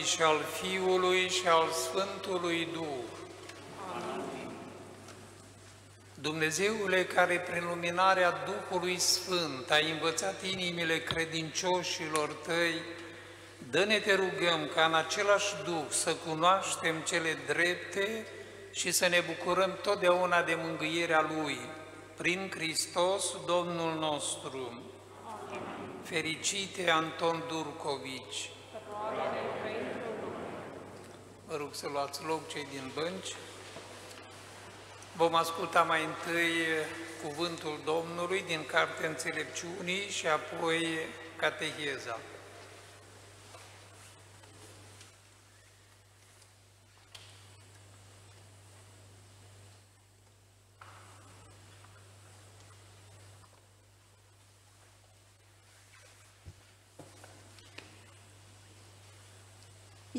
Tatălui și al Fiului și al Sfântului Duh. Dumnezeule care prin luminarea Duhului Sfânt ai învățat inimile credincioșilor tăi, dă-ne te rugăm ca în același Duh să cunoaștem cele drepte și să ne bucurăm totdeauna de mângâierea Lui, prin Hristos Domnul nostru. Fericite Anton Durcovici! Vă rog să luați loc cei din bănci. Vom asculta mai întâi cuvântul Domnului din Cartea Înțelepciunii și apoi Cateheza.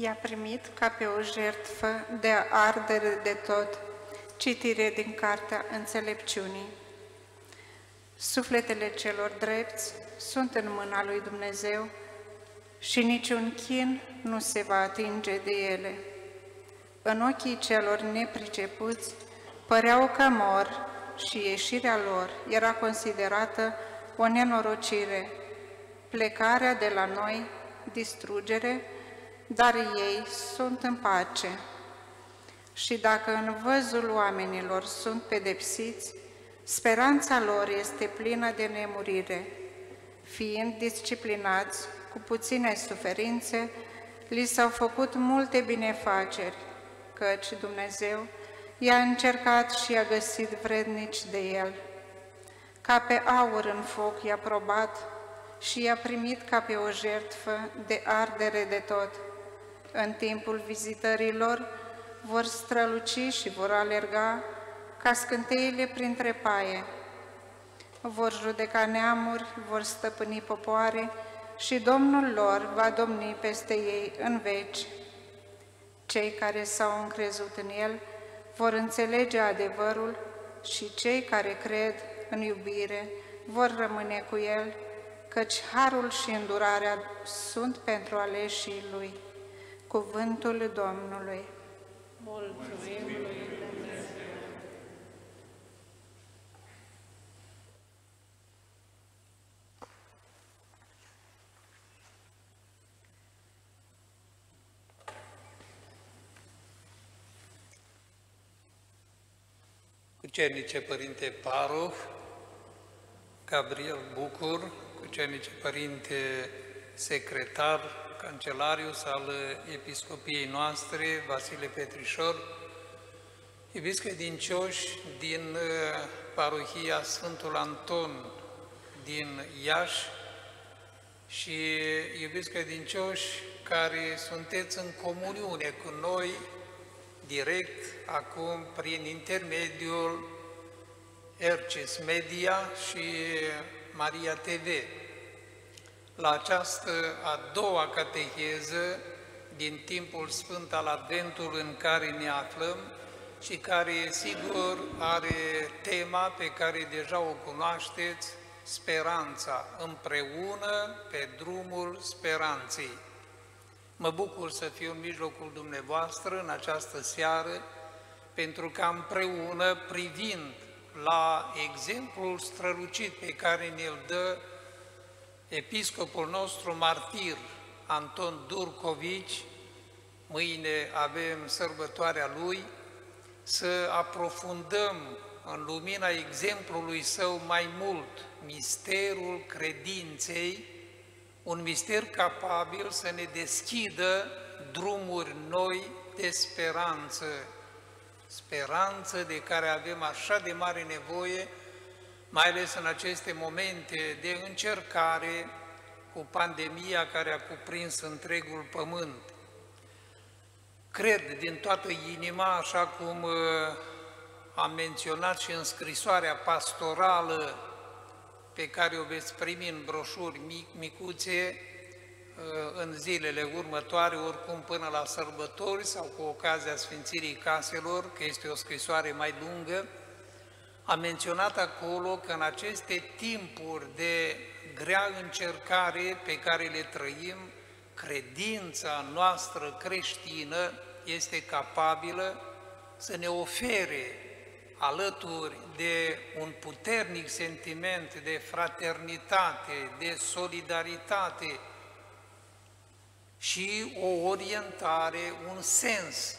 I-a primit ca pe o jertfă de ardere de tot, citire din Cartea Înțelepciunii. Sufletele celor drepți sunt în mâna lui Dumnezeu și niciun chin nu se va atinge de ele. În ochii celor nepricepuți păreau că mor și ieșirea lor era considerată o nenorocire, plecarea de la noi, distrugere, dar ei sunt în pace. Și dacă în văzul oamenilor sunt pedepsiți, speranța lor este plină de nemurire. Fiind disciplinați cu puține suferințe, li s-au făcut multe binefaceri, căci Dumnezeu i-a încercat și i-a găsit vrednici de el. Ca pe aur în foc i-a probat și i-a primit ca pe o jertfă de ardere de tot – în timpul vizitărilor vor străluci și vor alerga ca scânteile printre paie. Vor judeca neamuri, vor stăpâni popoare și Domnul lor va domni peste ei în veci. Cei care s-au încrezut în El vor înțelege adevărul și cei care cred în iubire vor rămâne cu El, căci harul și îndurarea sunt pentru aleșii Lui. Cuvântul Domnului. Mulțumim lui Dumnezeu. Cucernice Părinte Paroh, Gabriel Bucur, Cucernice Părinte Secretar cancelarius al episcopiei noastre, Vasile Petrișor, iubiți credincioși din uh, parohia Sfântul Anton din Iași și iubiți credincioși care sunteți în comuniune cu noi direct acum prin intermediul Ercis Media și Maria TV la această a doua cateheză din timpul Sfânt al Adventului în care ne aflăm și care, sigur, are tema pe care deja o cunoașteți, speranța, împreună pe drumul speranței. Mă bucur să fiu în mijlocul dumneavoastră în această seară, pentru că împreună, privind la exemplul strălucit pe care ne-l dă episcopul nostru martir, Anton Durcovici, mâine avem sărbătoarea lui, să aprofundăm în lumina exemplului său mai mult misterul credinței, un mister capabil să ne deschidă drumuri noi de speranță, speranță de care avem așa de mare nevoie mai ales în aceste momente de încercare cu pandemia care a cuprins întregul pământ. Cred din toată inima, așa cum uh, am menționat și în scrisoarea pastorală pe care o veți primi în broșuri mic, micuțe uh, în zilele următoare, oricum până la sărbători sau cu ocazia Sfințirii Caselor, că este o scrisoare mai lungă, am menționat acolo că în aceste timpuri de grea încercare pe care le trăim, credința noastră creștină este capabilă să ne ofere alături de un puternic sentiment de fraternitate, de solidaritate și o orientare, un sens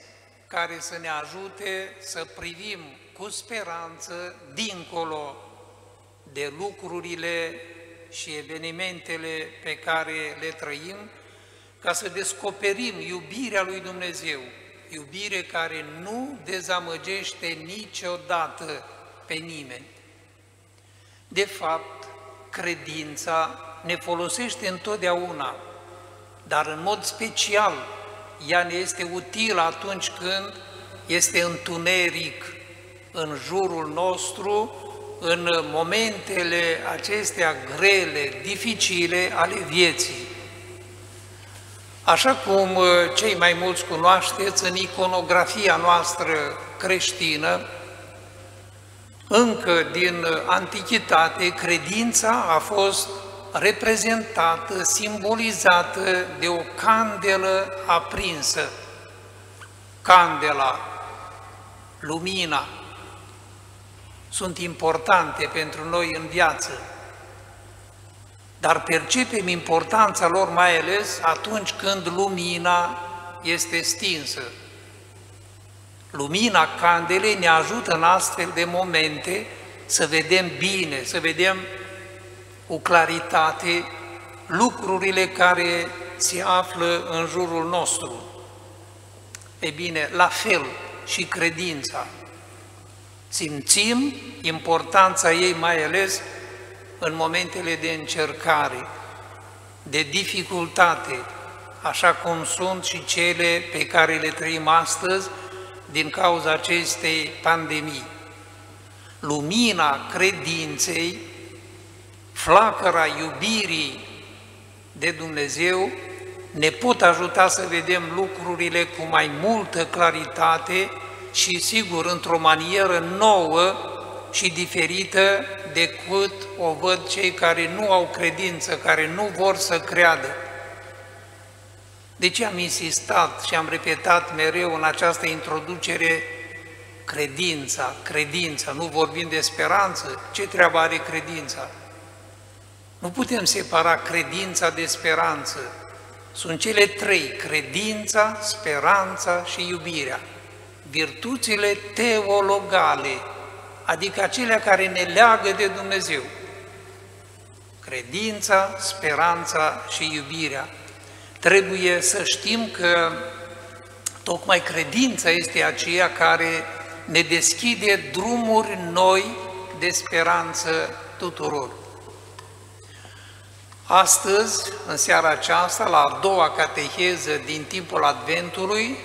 care să ne ajute să privim cu speranță dincolo de lucrurile și evenimentele pe care le trăim, ca să descoperim iubirea lui Dumnezeu, iubire care nu dezamăgește niciodată pe nimeni. De fapt, credința ne folosește întotdeauna, dar în mod special ea ne este utilă atunci când este întuneric în jurul nostru, în momentele acestea grele, dificile ale vieții. Așa cum uh, cei mai mulți cunoașteți, în iconografia noastră creștină, încă din antichitate, credința a fost reprezentată, simbolizată de o candelă aprinsă. Candela, lumina, sunt importante pentru noi în viață dar percepem importanța lor mai ales atunci când lumina este stinsă. Lumina candelei ne ajută în astfel de momente să vedem bine, să vedem cu claritate lucrurile care se află în jurul nostru. E bine, la fel și credința. Simțim importanța ei mai ales în momentele de încercare, de dificultate, așa cum sunt și cele pe care le trăim astăzi din cauza acestei pandemii. Lumina credinței, flacăra iubirii de Dumnezeu ne pot ajuta să vedem lucrurile cu mai multă claritate și, sigur, într-o manieră nouă și diferită decât o văd cei care nu au credință, care nu vor să creadă. De ce am insistat și am repetat mereu în această introducere credința, credința, nu vorbim de speranță, ce treabă are credința? Nu putem separa credința de speranță. Sunt cele trei, credința, speranța și iubirea. Virtuțile teologale, adică acelea care ne leagă de Dumnezeu. Credința, speranța și iubirea. Trebuie să știm că tocmai credința este aceea care ne deschide drumuri noi de speranță tuturor. Astăzi, în seara aceasta, la a doua cateheză din timpul Adventului,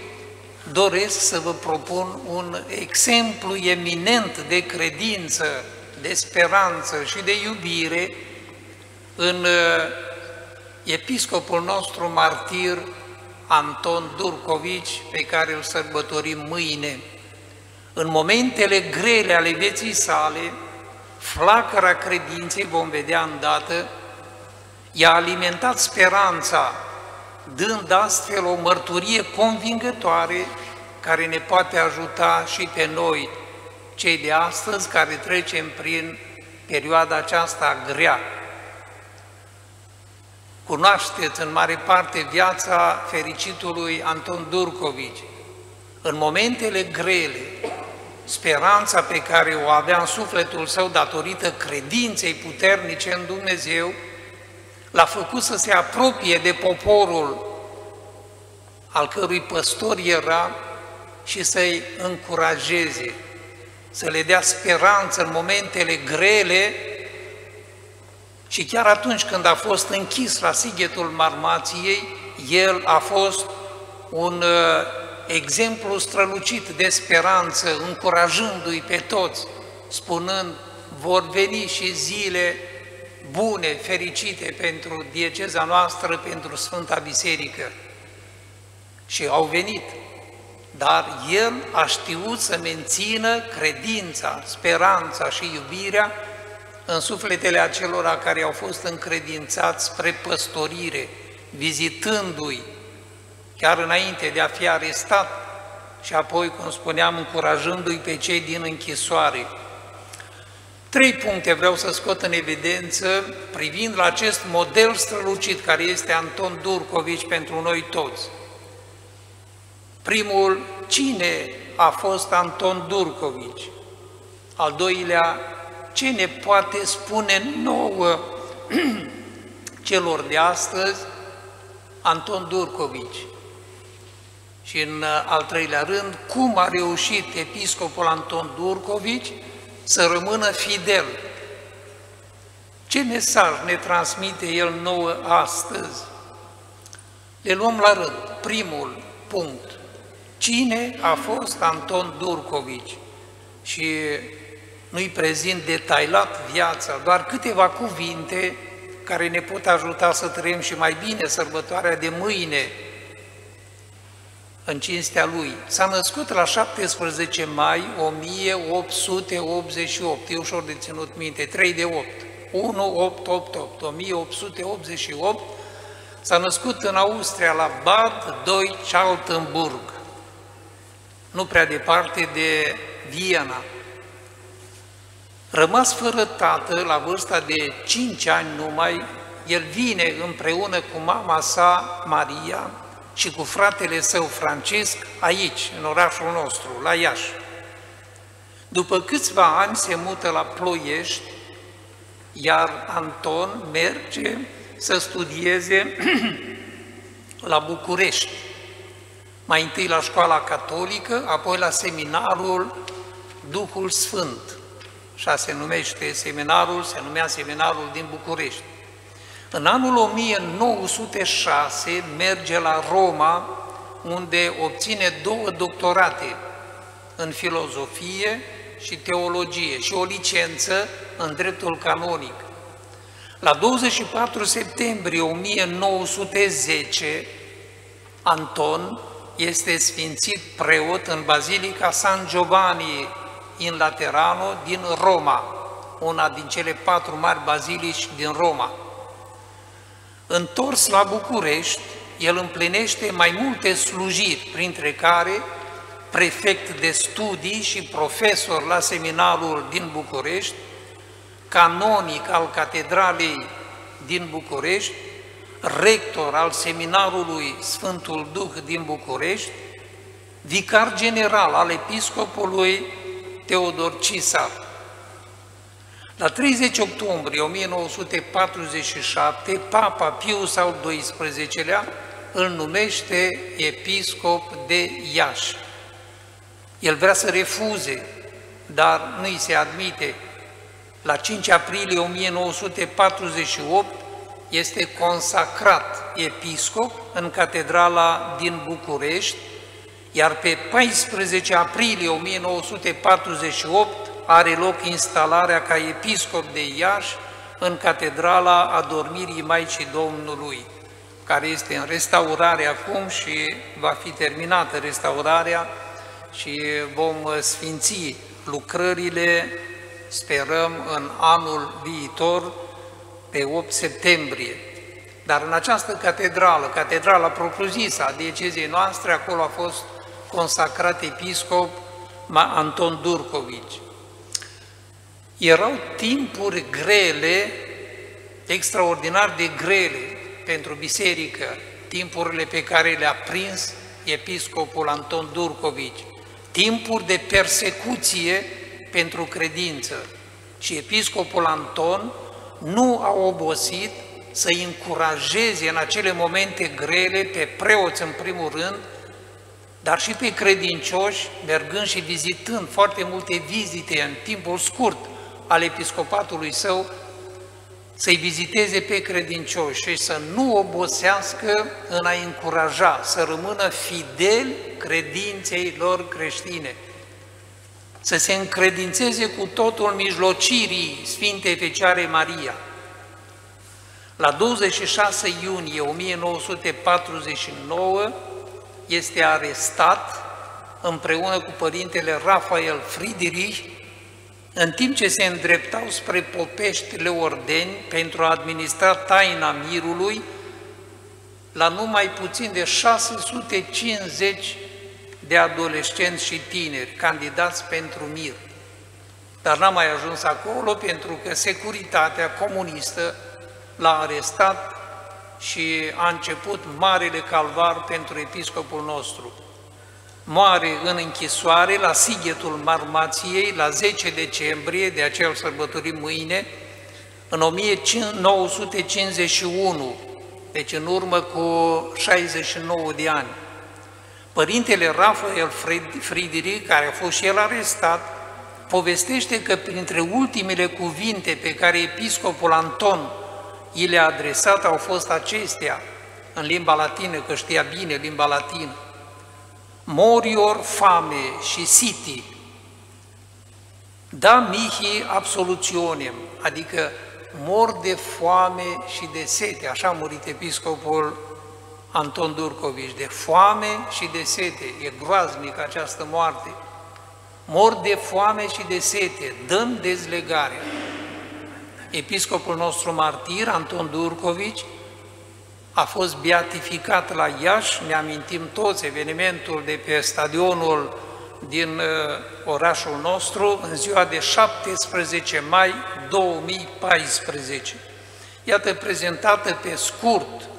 doresc să vă propun un exemplu eminent de credință, de speranță și de iubire în uh, episcopul nostru martir Anton Durcovici, pe care îl sărbătorim mâine. În momentele grele ale vieții sale, flacăra credinței, vom vedea îndată, i-a alimentat speranța dând astfel o mărturie convingătoare care ne poate ajuta și pe noi, cei de astăzi care trecem prin perioada aceasta grea. Cunoașteți în mare parte viața fericitului Anton Durcovici. În momentele grele, speranța pe care o avea în sufletul său datorită credinței puternice în Dumnezeu, l-a făcut să se apropie de poporul al cărui păstor era și să-i încurajeze, să le dea speranță în momentele grele și chiar atunci când a fost închis la sighetul Marmației, el a fost un uh, exemplu strălucit de speranță, încurajându-i pe toți, spunând, vor veni și zile bune, fericite pentru dieceza noastră, pentru Sfânta Biserică. Și au venit, dar el a știut să mențină credința, speranța și iubirea în sufletele acelora care au fost încredințați spre păstorire, vizitându-i chiar înainte de a fi arestat și apoi, cum spuneam, încurajându-i pe cei din închisoare. Trei puncte vreau să scot în evidență privind la acest model strălucit care este Anton Durcovici pentru noi toți. Primul, cine a fost Anton Durcovici? Al doilea, ce ne poate spune nouă celor de astăzi Anton Durcovici? Și în al treilea rând, cum a reușit episcopul Anton Durcovici să rămână fidel? Ce mesaj ne transmite el nouă astăzi? Le luăm la rând. Primul punct. Cine a fost Anton Durcovici? Și nu-i prezint detailat viața, doar câteva cuvinte care ne pot ajuta să trăim și mai bine sărbătoarea de mâine, în cinstea lui. S-a născut la 17 mai 1888, e ușor de ținut minte, 3 de 8, 1888, 1888, s-a născut în Austria, la Bad Deutsch-Altenburg, nu prea departe de Viena. Rămas fără tată la vârsta de 5 ani numai, el vine împreună cu mama sa, Maria, și cu fratele său Francisc aici, în orașul nostru, la Iași. După câțiva ani se mută la Ploiești, iar Anton merge să studieze la București. Mai întâi la școala catolică, apoi la seminarul Duhul Sfânt. Așa se numește seminarul, se numea seminarul din București. În anul 1906 merge la Roma, unde obține două doctorate în filozofie și teologie și o licență în dreptul canonic. La 24 septembrie 1910, Anton este sfințit preot în Bazilica San Giovanni in Laterano din Roma, una din cele patru mari bazilici din Roma. Întors la București, el împlinește mai multe slujiri, printre care prefect de studii și profesor la seminarul din București, canonic al Catedralei din București, rector al seminarului Sfântul Duh din București, vicar general al episcopului Teodor Cisar. La 30 octombrie 1947, Papa Pius al XII-lea îl numește episcop de Iași. El vrea să refuze, dar nu îi se admite. La 5 aprilie 1948 este consacrat episcop în catedrala din București, iar pe 14 aprilie 1948 are loc instalarea ca episcop de Iași în Catedrala Adormirii Maicii Domnului, care este în restaurare acum și va fi terminată restaurarea și vom sfinți lucrările, sperăm, în anul viitor, pe 8 septembrie. Dar în această catedrală, catedrala propriu-zisă a diecezei noastre, acolo a fost consacrat episcop Anton Durcovici. Erau timpuri grele, extraordinar de grele pentru biserică, timpurile pe care le-a prins episcopul Anton Durcovici, timpuri de persecuție pentru credință. Și episcopul Anton nu a obosit să încurajeze în acele momente grele pe preoți în primul rând, dar și pe credincioși, mergând și vizitând foarte multe vizite în timpul scurt al episcopatului său, să-i viziteze pe credincioși și să nu obosească în a încuraja, să rămână fideli credinței lor creștine, să se încredințeze cu totul mijlocirii Sfintei Fecioare Maria. La 26 iunie 1949 este arestat împreună cu părintele Rafael Friedrich în timp ce se îndreptau spre Popești Leordeni pentru a administra taina mirului, la numai puțin de 650 de adolescenți și tineri candidați pentru mir. Dar n-a mai ajuns acolo pentru că securitatea comunistă l-a arestat și a început marele calvar pentru episcopul nostru. Moare în închisoare la Sighetul Marmației la 10 decembrie, de aceea îl sărbătorim mâine, în 1951, deci în urmă cu 69 de ani. Părintele Rafael Friedrich, care a fost și el arestat, povestește că printre ultimele cuvinte pe care episcopul Anton i le-a adresat au fost acestea, în limba latină, că știa bine limba latină. Morior fame și siti, da mihi absoluționem, adică mor de foame și de sete, așa a murit episcopul Anton Durcovici, de foame și de sete, e groaznic această moarte. Mor de foame și de sete, dăm dezlegarea. Episcopul nostru martir, Anton Durcovici, a fost beatificat la Iași, ne amintim toți evenimentul de pe stadionul din uh, orașul nostru în ziua de 17 mai 2014. Iată prezentată pe scurt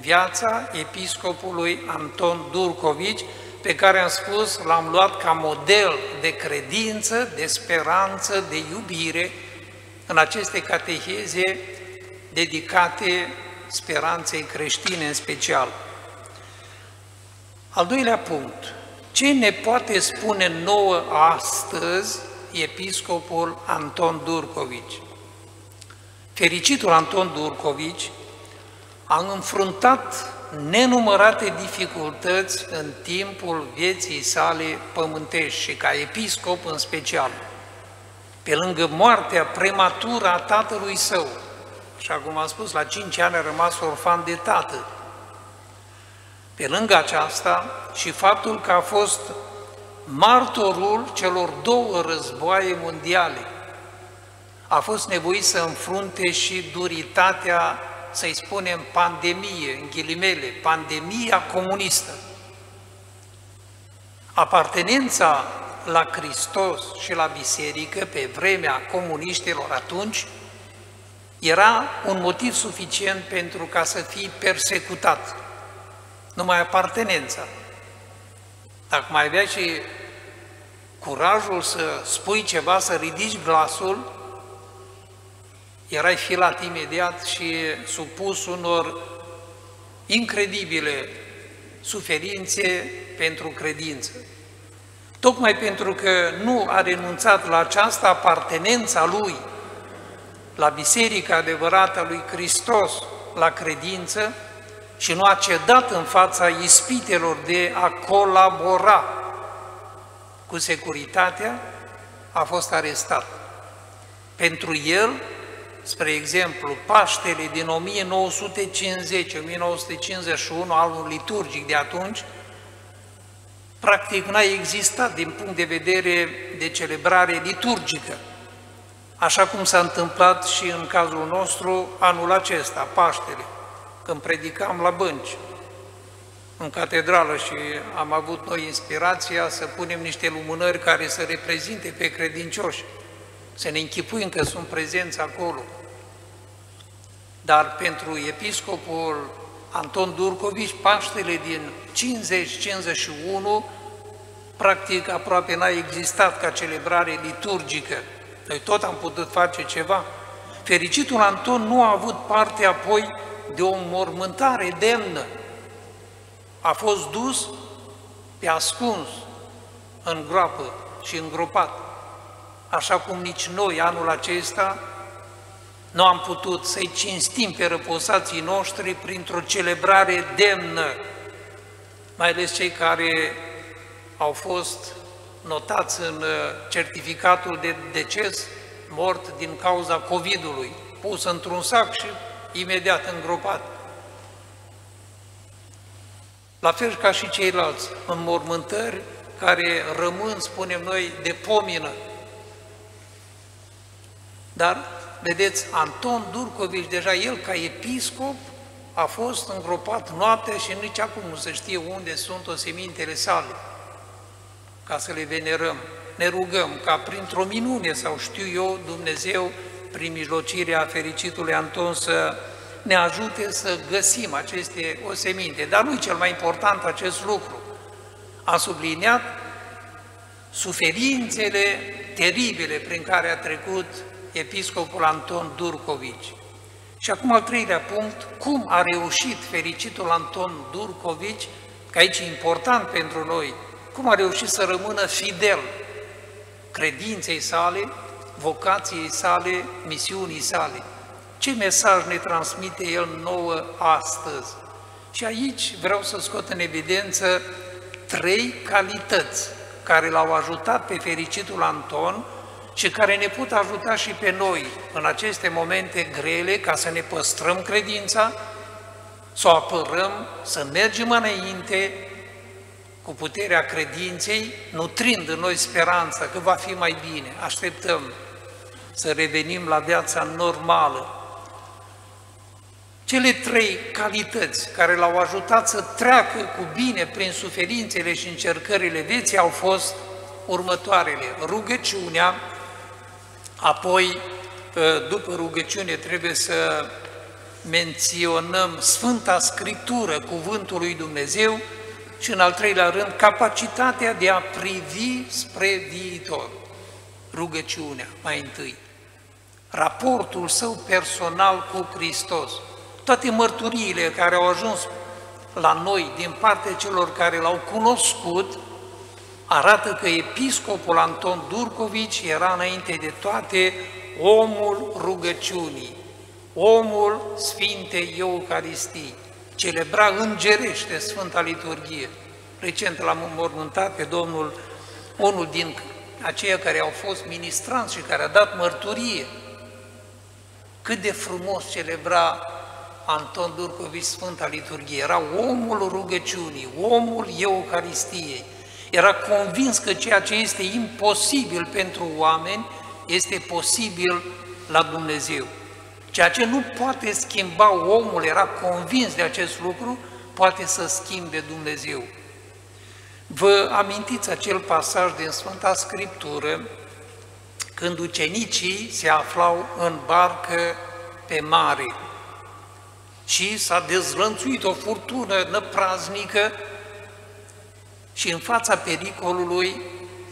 viața episcopului Anton Durcovici, pe care am spus l-am luat ca model de credință, de speranță, de iubire în aceste cateheze dedicate speranței creștine în special. Al doilea punct, ce ne poate spune nouă astăzi episcopul Anton Durcovici? Fericitul Anton Durcovici a înfruntat nenumărate dificultăți în timpul vieții sale pământești și ca episcop în special. Pe lângă moartea prematură a tatălui său, așa cum am spus, la cinci ani a rămas orfan de tată, pe lângă aceasta și faptul că a fost martorul celor două războaie mondiale, a fost nevoit să înfrunte și duritatea, să-i spunem, pandemie, în ghilimele, pandemia comunistă. Apartenența la Hristos și la biserică pe vremea comuniștilor atunci era un motiv suficient pentru ca să fii persecutat numai apartenența. Dacă mai avea și curajul să spui ceva, să ridici glasul, erai filat imediat și supus unor incredibile suferințe pentru credință. Tocmai pentru că nu a renunțat la această apartenență a lui, la Biserica adevărată a lui Hristos, la credință, și nu a cedat în fața ispitelor de a colabora cu securitatea, a fost arestat. Pentru el, spre exemplu, Paștele din 1950-1951, anul liturgic de atunci, practic n-a existat din punct de vedere de celebrare liturgică, așa cum s-a întâmplat și în cazul nostru anul acesta, Paștele când predicam la bănci, în catedrală și am avut noi inspirația să punem niște lumânări care să reprezinte pe credincioși, să ne închipuim că sunt prezenți acolo. Dar pentru episcopul Anton Durcovici, Paștele din 50-51, practic aproape n-a existat ca celebrare liturgică. Noi tot am putut face ceva. Fericitul Anton nu a avut parte apoi de o mormântare demnă. A fost dus pe ascuns în groapă și îngropat, așa cum nici noi anul acesta nu am putut să-i cinstim pe răposații noștri printr-o celebrare demnă, mai ales cei care au fost notați în uh, certificatul de deces mort din cauza COVID-ului, pus într-un sac și imediat îngropat. La fel ca și ceilalți înmormântări care rămân, spunem noi, de pomină. Dar, vedeți, Anton Durcovici, deja el ca episcop, a fost îngropat noaptea și nici acum nu se știe unde sunt osemintele sale, ca să le venerăm. Ne rugăm ca printr-o minune sau știu eu, Dumnezeu, prin mijlocirea fericitului Anton, să ne ajute să găsim aceste oseminte. Dar nu e cel mai important acest lucru. A subliniat suferințele teribile prin care a trecut episcopul Anton Durcovici. Și acum al treilea punct, cum a reușit fericitul Anton Durcovici, că aici e important pentru noi, cum a reușit să rămână fidel credinței sale, vocației sale, misiunii sale. Ce mesaj ne transmite el nouă astăzi? Și aici vreau să scot în evidență trei calități care l-au ajutat pe fericitul Anton și care ne pot ajuta și pe noi în aceste momente grele ca să ne păstrăm credința, să o apărăm, să mergem înainte cu puterea credinței, nutrind în noi speranța că va fi mai bine. Așteptăm să revenim la viața normală. Cele trei calități care l-au ajutat să treacă cu bine prin suferințele și încercările vieții au fost următoarele. Rugăciunea, apoi, ă, după rugăciune, trebuie să menționăm Sfânta Scriptură, Cuvântul lui Dumnezeu, și în al treilea rând, capacitatea de a privi spre viitor. Rugăciunea, mai întâi. Raportul său personal cu Hristos. Toate mărturiile care au ajuns la noi din partea celor care l-au cunoscut, arată că episcopul Anton Durcovici era înainte de toate omul rugăciunii, omul Sfintei Eucaristii, celebra îngerește Sfânta Liturghie. Recent l-am înmormântat pe Domnul, unul din aceia care au fost ministranți și care a dat mărturie. Cât de frumos celebra Anton Durcovici Sfânta Liturghie. Era omul rugăciunii, omul Eucaristiei. Era convins că ceea ce este imposibil pentru oameni este posibil la Dumnezeu. Ceea ce nu poate schimba omul, era convins de acest lucru, poate să schimbe Dumnezeu. Vă amintiți acel pasaj din Sfânta Scriptură, când ucenicii se aflau în barcă pe mare și s-a dezlănțuit o furtună năpraznică și în fața pericolului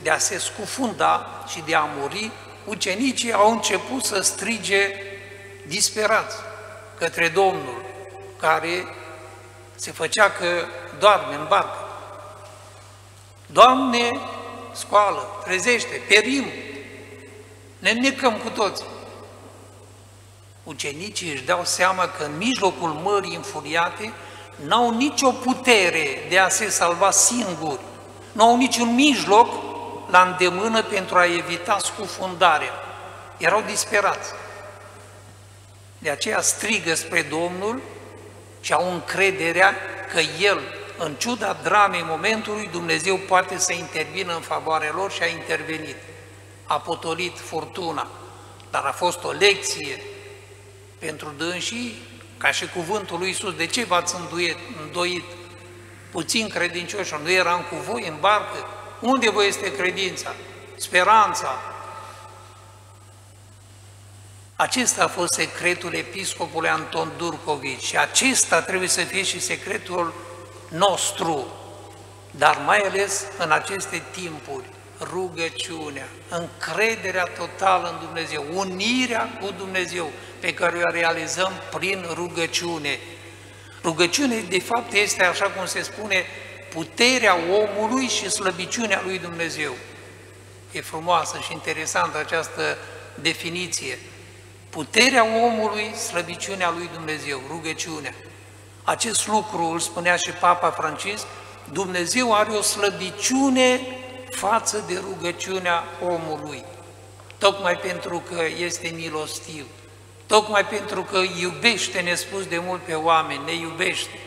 de a se scufunda și de a muri, ucenicii au început să strige disperați către Domnul, care se făcea că doarme în barcă. Doamne, scoală, trezește, perim, ne necăm cu toți. Ucenicii își dau seama că în mijlocul mării înfuriate n-au nicio putere de a se salva singuri, nu au niciun mijloc la îndemână pentru a evita scufundarea. Erau disperați. De aceea strigă spre Domnul și au încrederea că El, în ciuda dramei momentului, Dumnezeu poate să intervină în favoarea lor și a intervenit. A potolit furtuna, dar a fost o lecție pentru dânsii, ca și cuvântul lui Iisus, de ce v-ați îndoit, îndoit puțin credincioși? Nu eram cu voi în barcă? Unde vă este credința, speranța, acesta a fost secretul episcopului Anton Durcovici și acesta trebuie să fie și secretul nostru, dar mai ales în aceste timpuri, rugăciunea, încrederea totală în Dumnezeu, unirea cu Dumnezeu pe care o realizăm prin rugăciune. Rugăciune, de fapt, este, așa cum se spune, puterea omului și slăbiciunea lui Dumnezeu. E frumoasă și interesantă această definiție puterea omului, slăbiciunea lui Dumnezeu, rugăciunea. Acest lucru îl spunea și Papa Francisc, Dumnezeu are o slăbiciune față de rugăciunea omului, tocmai pentru că este milostiv, tocmai pentru că iubește nespus de mult pe oameni, ne iubește.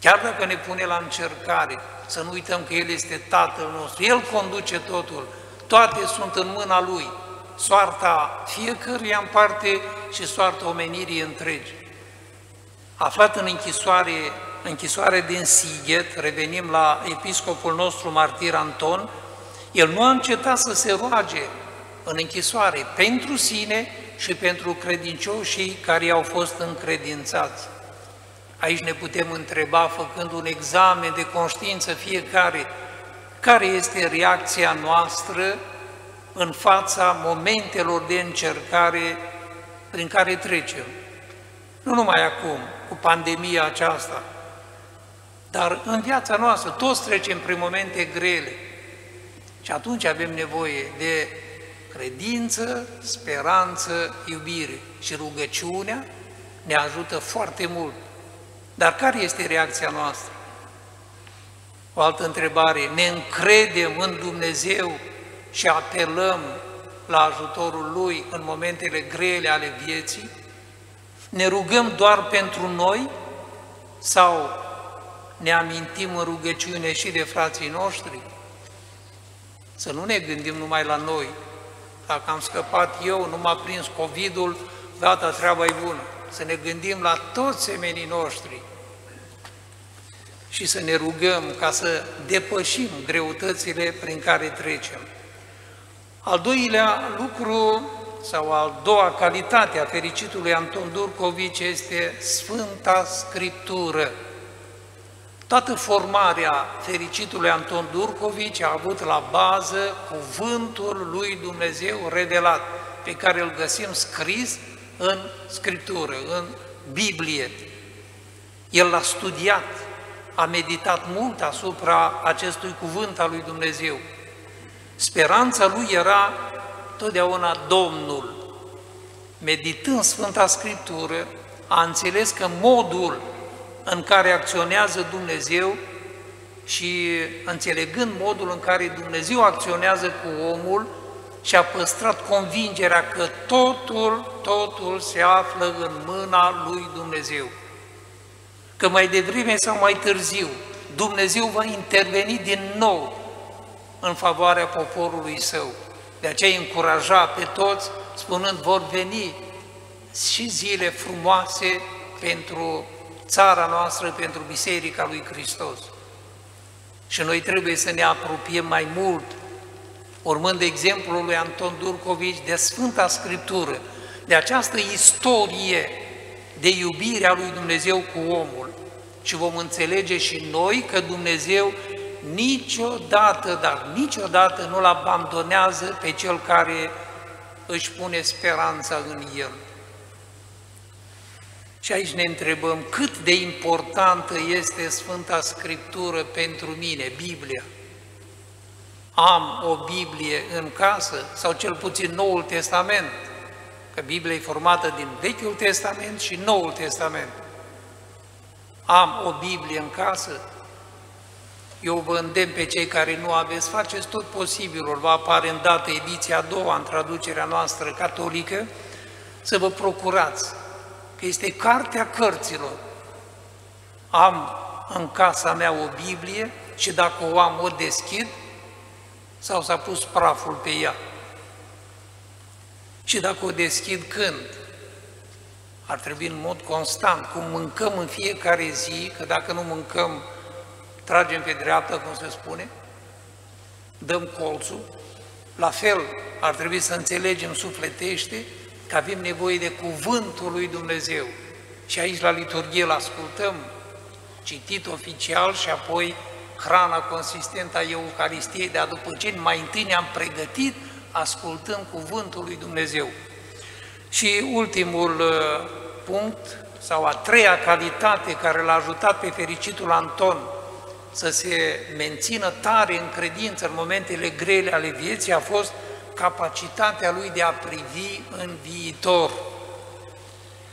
Chiar dacă ne pune la încercare, să nu uităm că El este Tatăl nostru, El conduce totul, toate sunt în mâna Lui, soarta fiecăruia în parte și soarta omenirii întregi. aflat în închisoare, închisoare din Sighet, revenim la episcopul nostru martir Anton, el nu a încetat să se roage în închisoare pentru sine și pentru credincioșii care i-au fost încredințați. Aici ne putem întreba, făcând un examen de conștiință fiecare, care este reacția noastră în fața momentelor de încercare prin care trecem. Nu numai acum, cu pandemia aceasta, dar în viața noastră toți trecem prin momente grele. Și atunci avem nevoie de credință, speranță, iubire. Și rugăciunea ne ajută foarte mult. Dar care este reacția noastră? O altă întrebare, ne încredem în Dumnezeu și apelăm la ajutorul Lui în momentele grele ale vieții? Ne rugăm doar pentru noi sau ne amintim în rugăciune și de frații noștri? Să nu ne gândim numai la noi. Dacă am scăpat eu, nu m-a prins COVID-ul, data treaba e bună. Să ne gândim la toți semenii noștri și să ne rugăm ca să depășim greutățile prin care trecem. Al doilea lucru sau al doua calitate a fericitului Anton Durcovici este Sfânta Scriptură. Toată formarea fericitului Anton Durcovici a avut la bază cuvântul lui Dumnezeu revelat, pe care îl găsim scris în Scriptură, în Biblie. El l-a studiat, a meditat mult asupra acestui cuvânt al lui Dumnezeu. Speranța lui era totdeauna Domnul. Meditând Sfânta Scriptură, a înțeles că modul în care acționează Dumnezeu și înțelegând modul în care Dumnezeu acționează cu omul, și-a păstrat convingerea că totul, totul se află în mâna lui Dumnezeu. Că mai devreme sau mai târziu, Dumnezeu va interveni din nou în favoarea poporului său. De aceea încuraja pe toți, spunând, vor veni și zile frumoase pentru țara noastră, pentru Biserica lui Hristos. Și noi trebuie să ne apropiem mai mult, urmând exemplul lui Anton Durcovici, de Sfânta Scriptură, de această istorie de iubire a lui Dumnezeu cu omul. Și vom înțelege și noi că Dumnezeu niciodată, dar niciodată nu-L abandonează pe Cel care își pune speranța în El. Și aici ne întrebăm cât de importantă este Sfânta Scriptură pentru mine, Biblia. Am o Biblie în casă, sau cel puțin Noul Testament, că Biblia e formată din Vechiul Testament și Noul Testament. Am o Biblie în casă, eu vă îndemn pe cei care nu aveți, faceți tot posibilul, va apare în dată ediția a doua în traducerea noastră catolică, să vă procurați, că este cartea cărților. Am în casa mea o Biblie și dacă o am, o deschid sau s-a pus praful pe ea. Și dacă o deschid când? Ar trebui în mod constant, cum mâncăm în fiecare zi, că dacă nu mâncăm tragem pe dreapta, cum se spune, dăm colțul, la fel ar trebui să înțelegem sufletește că avem nevoie de cuvântul lui Dumnezeu. Și aici la liturghie îl ascultăm, citit oficial și apoi hrana consistentă a Eucaristiei, dar după ce mai întâi ne-am pregătit, ascultăm cuvântul lui Dumnezeu. Și ultimul uh, punct, sau a treia calitate care l-a ajutat pe fericitul Anton să se mențină tare în credință în momentele grele ale vieții a fost capacitatea lui de a privi în viitor.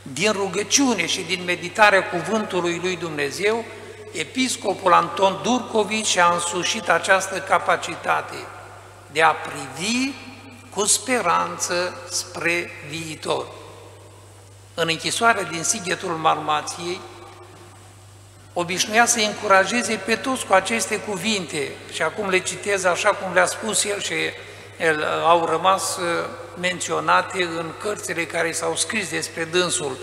Din rugăciune și din meditarea cuvântului lui Dumnezeu, episcopul Anton Durcovici a însușit această capacitate de a privi cu speranță spre viitor. În închisoarea din Sighetul Marmației, obișnuia să încurajeze pe toți cu aceste cuvinte și acum le citez așa cum le-a spus el și el, au rămas uh, menționate în cărțile care s-au scris despre dânsul.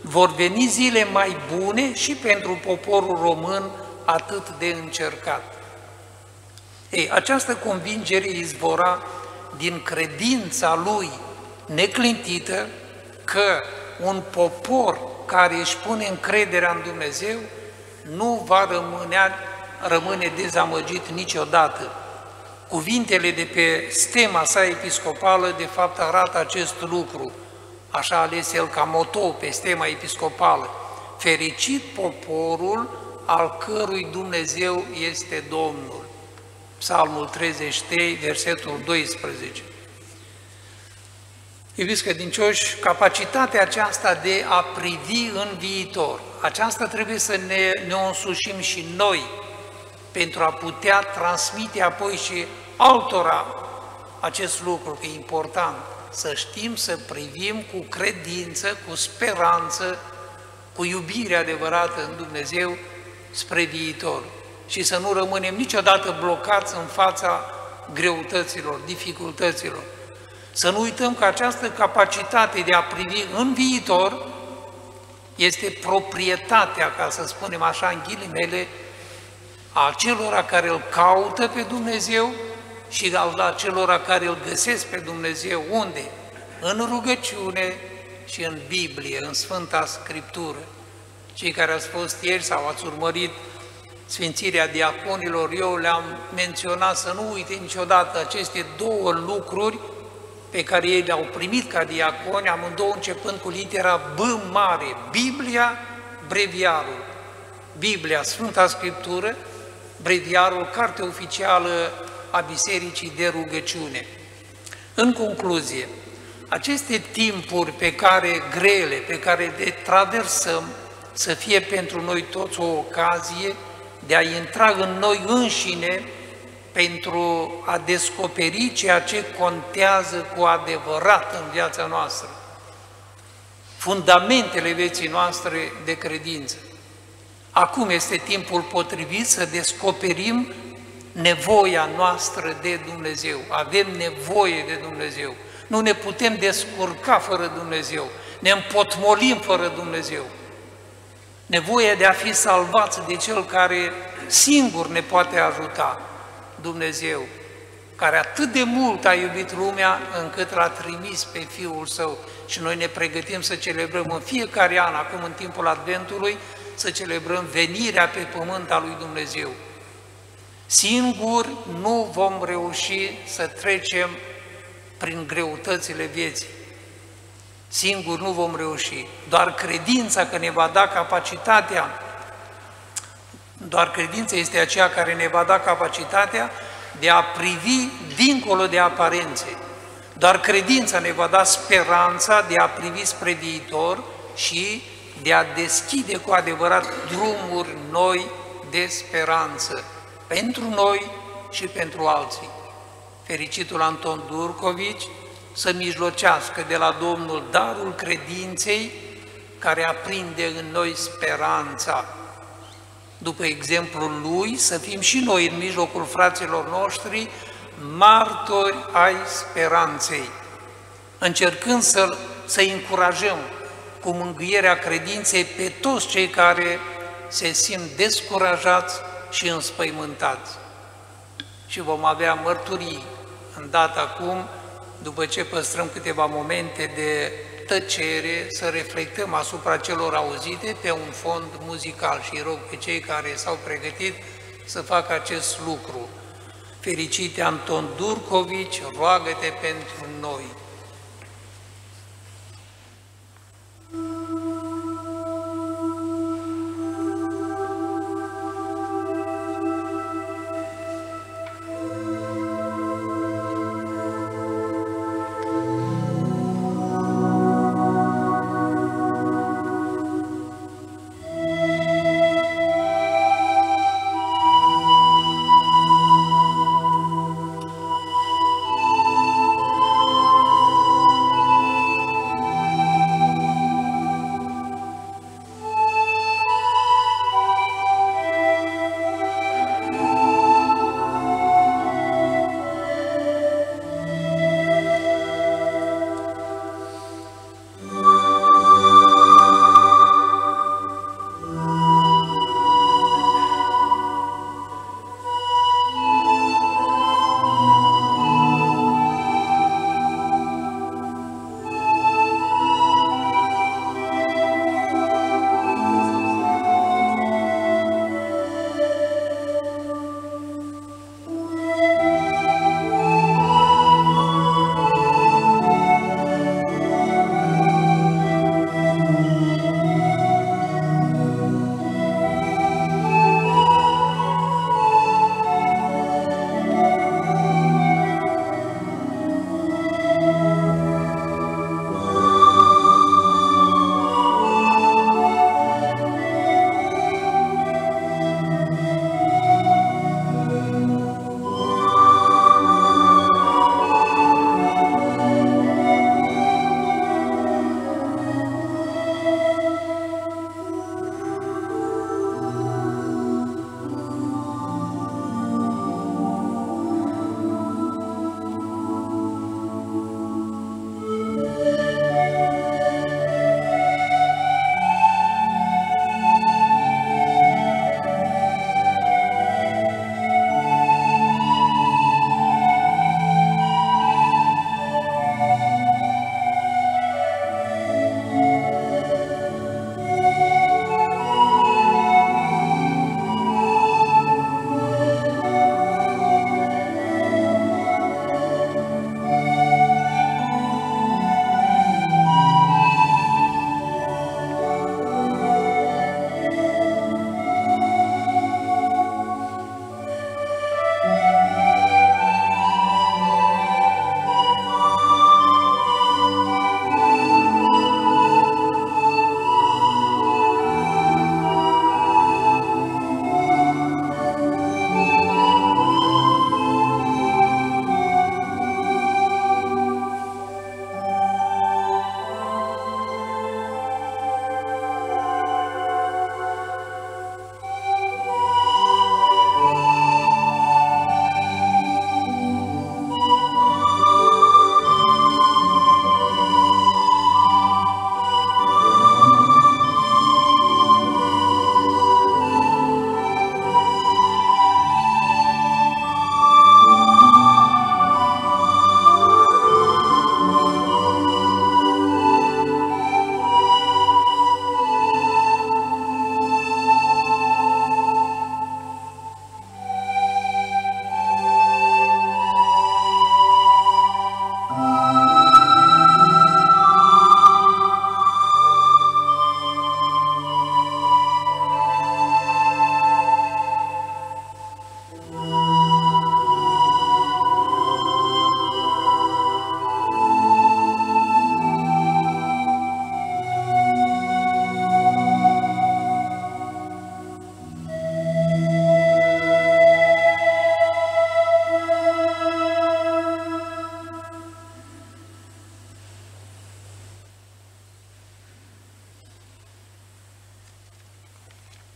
vor veni zile mai bune și pentru poporul român atât de încercat. Ei, această convingere izvora din credința lui neclintită că un popor care își pune încrederea în Dumnezeu nu va rămâne, rămâne dezamăgit niciodată. Cuvintele de pe stema sa episcopală de fapt arată acest lucru, așa ales el ca moto pe stema episcopală. Fericit poporul al cărui Dumnezeu este Domnul. Psalmul 33, versetul 12. Iubiți credincioși, capacitatea aceasta de a privi în viitor, aceasta trebuie să ne, ne însușim și noi pentru a putea transmite apoi și altora acest lucru, că e important să știm să privim cu credință, cu speranță, cu iubire adevărată în Dumnezeu spre viitor și să nu rămânem niciodată blocați în fața greutăților, dificultăților. Să nu uităm că această capacitate de a privi în viitor este proprietatea, ca să spunem așa în ghilimele, a celor care îl caută pe Dumnezeu și a celor care îl găsesc pe Dumnezeu. Unde? În rugăciune și în Biblie, în Sfânta Scriptură. Cei care ați fost ieri sau ați urmărit Sfințirea diaconilor, eu le-am menționat să nu uite niciodată aceste două lucruri pe care ei le-au primit ca diaconi, amândouă începând cu litera B mare, Biblia, breviarul. Biblia, Sfânta Scriptură, breviarul, carte oficială a Bisericii de rugăciune. În concluzie, aceste timpuri pe care grele, pe care le traversăm, să fie pentru noi toți o ocazie de a intra în noi înșine pentru a descoperi ceea ce contează cu adevărat în viața noastră, fundamentele vieții noastre de credință. Acum este timpul potrivit să descoperim nevoia noastră de Dumnezeu. Avem nevoie de Dumnezeu. Nu ne putem descurca fără Dumnezeu. Ne împotmolim fără Dumnezeu nevoia de a fi salvați de Cel care singur ne poate ajuta, Dumnezeu, care atât de mult a iubit lumea încât l-a trimis pe Fiul Său și noi ne pregătim să celebrăm în fiecare an, acum în timpul Adventului, să celebrăm venirea pe pământ a lui Dumnezeu. Singur nu vom reuși să trecem prin greutățile vieții. Singur nu vom reuși. Doar credința că ne va da capacitatea, doar credința este aceea care ne va da capacitatea de a privi dincolo de aparențe. Doar credința ne va da speranța de a privi spre viitor și de a deschide cu adevărat drumuri noi de speranță pentru noi și pentru alții. Fericitul Anton Durcovici, să mijlocească de la Domnul darul credinței care aprinde în noi speranța. După exemplul lui, să fim și noi în mijlocul fraților noștri martori ai speranței, încercând să, să încurajăm cu mângâierea credinței pe toți cei care se simt descurajați și înspăimântați. Și vom avea mărturii în data acum după ce păstrăm câteva momente de tăcere, să reflectăm asupra celor auzite pe un fond muzical și rog pe cei care s-au pregătit să facă acest lucru. Fericite Anton Durcovici, roagă-te pentru noi!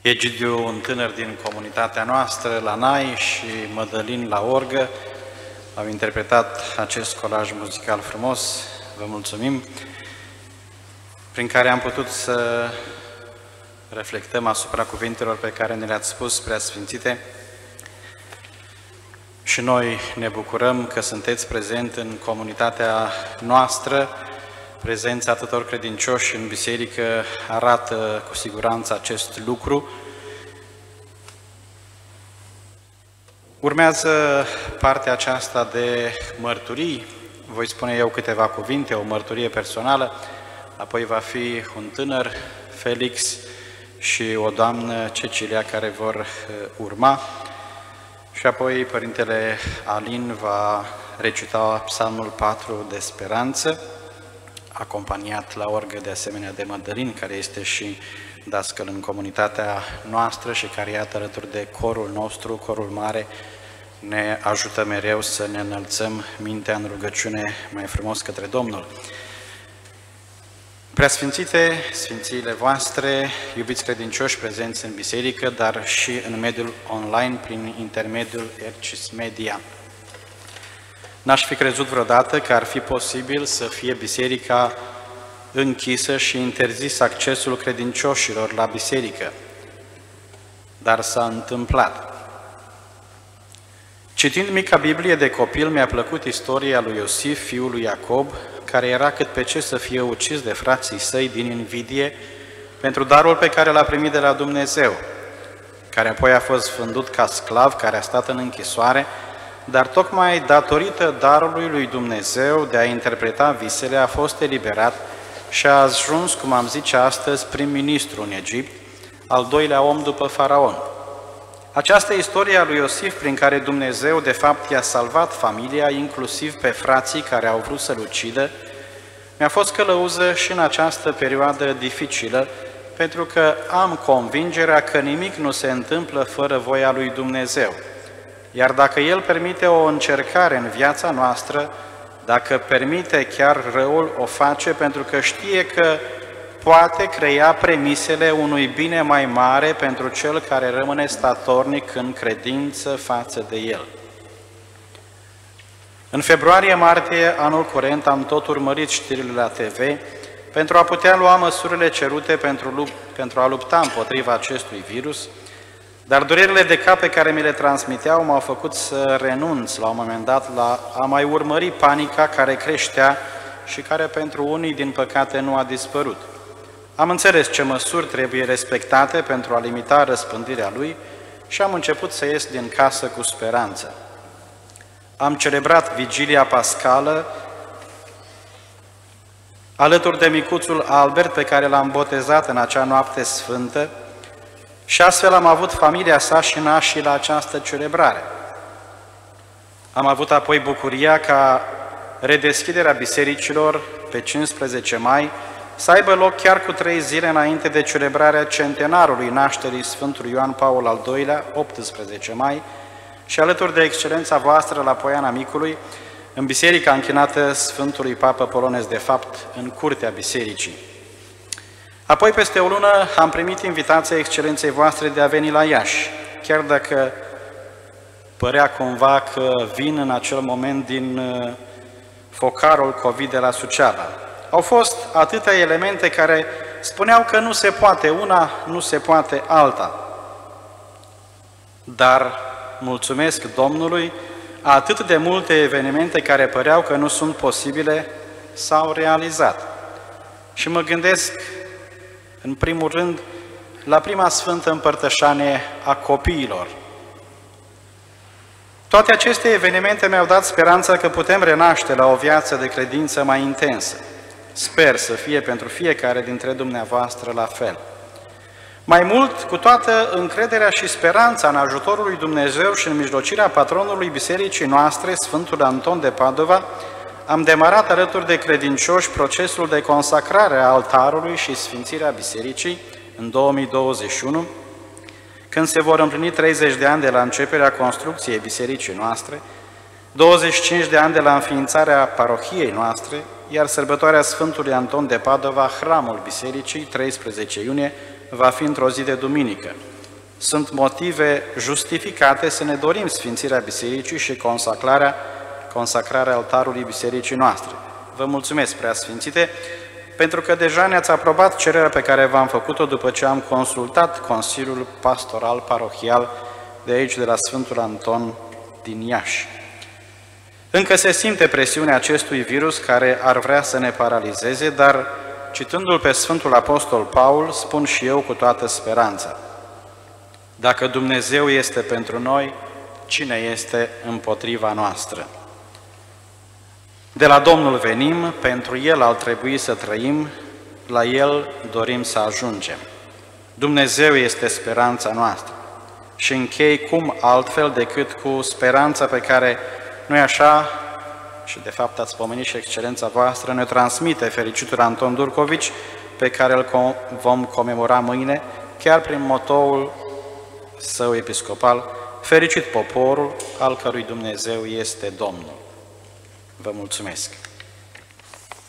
Egidiu, un tânăr din comunitatea noastră, la Nai și Mădălin la orgă, au interpretat acest colaj muzical frumos. Vă mulțumim! Prin care am putut să reflectăm asupra cuvintelor pe care ne le-ați spus, prea sfințite. Și noi ne bucurăm că sunteți prezent în comunitatea noastră. Prezența atâtor credincioși în biserică arată cu siguranță acest lucru. Urmează partea aceasta de mărturii. Voi spune eu câteva cuvinte, o mărturie personală, apoi va fi un tânăr, Felix, și o doamnă, Cecilia, care vor uh, urma. Și apoi Părintele Alin va recita Psalmul 4 de speranță, acompaniat la orgă de asemenea de Mădălin, care este și dascăl în comunitatea noastră și care, iată, alături de corul nostru, corul mare, ne ajută mereu să ne înălțăm mintea în rugăciune mai frumos către Domnul. Preasfințite, sfințiile voastre, iubiți credincioși prezenți în biserică, dar și în mediul online prin intermediul Ercis Media. N-aș fi crezut vreodată că ar fi posibil să fie biserica închisă și interzis accesul credincioșilor la biserică, dar s-a întâmplat. Citind mica Biblie de copil, mi-a plăcut istoria lui Iosif, fiul lui Iacob, care era cât pe ce să fie ucis de frații săi din invidie pentru darul pe care l-a primit de la Dumnezeu, care apoi a fost vândut ca sclav, care a stat în închisoare, dar tocmai datorită darului lui Dumnezeu de a interpreta visele a fost eliberat și a ajuns, cum am zice astăzi, prim-ministru în Egipt, al doilea om după faraon. Această istorie a lui Iosif, prin care Dumnezeu de fapt i-a salvat familia, inclusiv pe frații care au vrut să-l ucidă, mi-a fost călăuză și în această perioadă dificilă, pentru că am convingerea că nimic nu se întâmplă fără voia lui Dumnezeu. Iar dacă El permite o încercare în viața noastră, dacă permite chiar răul, o face pentru că știe că poate crea premisele unui bine mai mare pentru cel care rămâne statornic în credință față de el. În februarie-martie anul curent am tot urmărit știrile la TV pentru a putea lua măsurile cerute pentru, pentru a lupta împotriva acestui virus, dar durerile de cap pe care mi le transmiteau m-au făcut să renunț la un moment dat la a mai urmări panica care creștea și care pentru unii, din păcate, nu a dispărut. Am înțeles ce măsuri trebuie respectate pentru a limita răspândirea lui și am început să ies din casă cu speranță. Am celebrat vigilia pascală alături de micuțul Albert pe care l-am botezat în acea noapte sfântă și astfel am avut familia sa și nașii la această celebrare. Am avut apoi bucuria ca redeschiderea bisericilor pe 15 mai să aibă loc chiar cu trei zile înainte de celebrarea centenarului nașterii Sfântului Ioan Paul al II-lea, 18 mai, și alături de excelența voastră la Poiana Micului, în biserica închinată Sfântului Papă Polonez, de fapt, în curtea bisericii. Apoi, peste o lună, am primit invitația excelenței voastre de a veni la Iași, chiar dacă părea cumva că vin în acel moment din uh, focarul COVID de la Suceava. Au fost atâtea elemente care spuneau că nu se poate una, nu se poate alta. Dar mulțumesc Domnului, atât de multe evenimente care păreau că nu sunt posibile s-au realizat. Și mă gândesc, în primul rând, la prima Sfântă Împărtășanie a copiilor. Toate aceste evenimente mi-au dat speranța că putem renaște la o viață de credință mai intensă. Sper să fie pentru fiecare dintre dumneavoastră la fel. Mai mult, cu toată încrederea și speranța în ajutorul lui Dumnezeu și în mijlocirea patronului bisericii noastre, Sfântul Anton de Padova, am demarat alături de credincioși procesul de consacrare a altarului și sfințirea bisericii în 2021, când se vor împlini 30 de ani de la începerea construcției bisericii noastre, 25 de ani de la înființarea parohiei noastre, iar sărbătoarea Sfântului Anton de Padova, hramul bisericii, 13 iunie, va fi într-o zi de duminică. sunt motive justificate să ne dorim Sfințirea Bisericii și consacrarea, consacrarea altarului Bisericii noastre. Vă mulțumesc, Preasfințite, pentru că deja ne-ați aprobat cererea pe care v-am făcut-o după ce am consultat Consiliul Pastoral Parohial de aici, de la Sfântul Anton din Iași. Încă se simte presiunea acestui virus care ar vrea să ne paralizeze, dar citându-l pe Sfântul Apostol Paul, spun și eu cu toată speranța. Dacă Dumnezeu este pentru noi, cine este împotriva noastră? De la Domnul venim, pentru El ar trebui să trăim, la El dorim să ajungem. Dumnezeu este speranța noastră. Și închei cum altfel decât cu speranța pe care nu așa, și de fapt ați pomenit și excelența voastră, ne transmite fericitul Anton Durcovici, pe care îl vom comemora mâine, chiar prin motoul său episcopal, fericit poporul al cărui Dumnezeu este Domnul. Vă mulțumesc.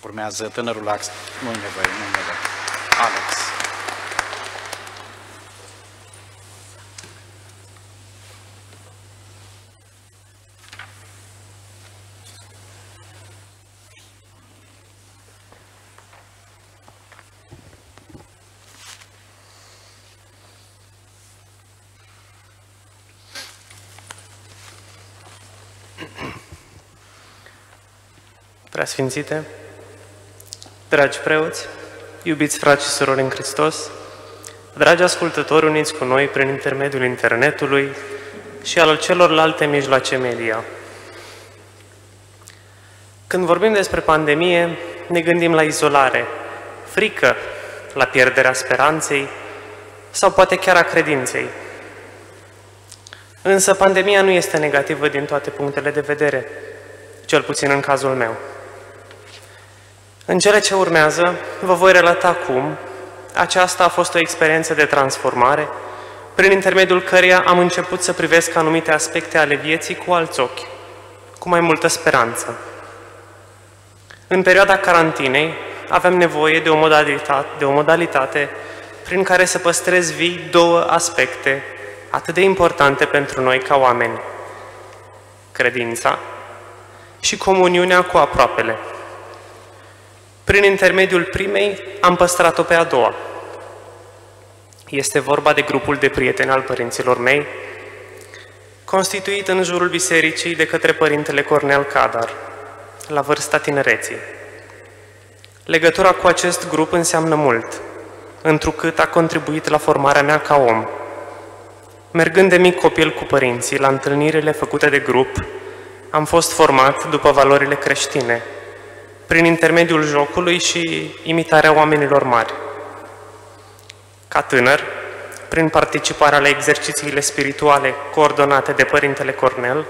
Urmează tânărul Ax. Nu nevoie, nu nevoie. Alex. Preasfințite, dragi preoți, iubiți frați și surori în Hristos, dragi ascultători uniți cu noi prin intermediul internetului și al celorlalte mijloace media. Când vorbim despre pandemie, ne gândim la izolare, frică, la pierderea speranței sau poate chiar a credinței. Însă pandemia nu este negativă din toate punctele de vedere, cel puțin în cazul meu. În cele ce urmează, vă voi relata cum aceasta a fost o experiență de transformare, prin intermediul căreia am început să privesc anumite aspecte ale vieții cu alți ochi, cu mai multă speranță. În perioada carantinei avem nevoie de o modalitate, de o modalitate prin care să păstrez vii două aspecte atât de importante pentru noi ca oameni. Credința și comuniunea cu aproapele. Prin intermediul primei am păstrat-o pe a doua. Este vorba de grupul de prieteni al părinților mei, constituit în jurul bisericii de către părintele Cornel Cadar, la vârsta tinereții. Legătura cu acest grup înseamnă mult, întrucât a contribuit la formarea mea ca om. Mergând de mic copil cu părinții la întâlnirile făcute de grup, am fost format după valorile creștine, prin intermediul jocului și imitarea oamenilor mari. Ca tânăr, prin participarea la exercițiile spirituale coordonate de Părintele Cornel,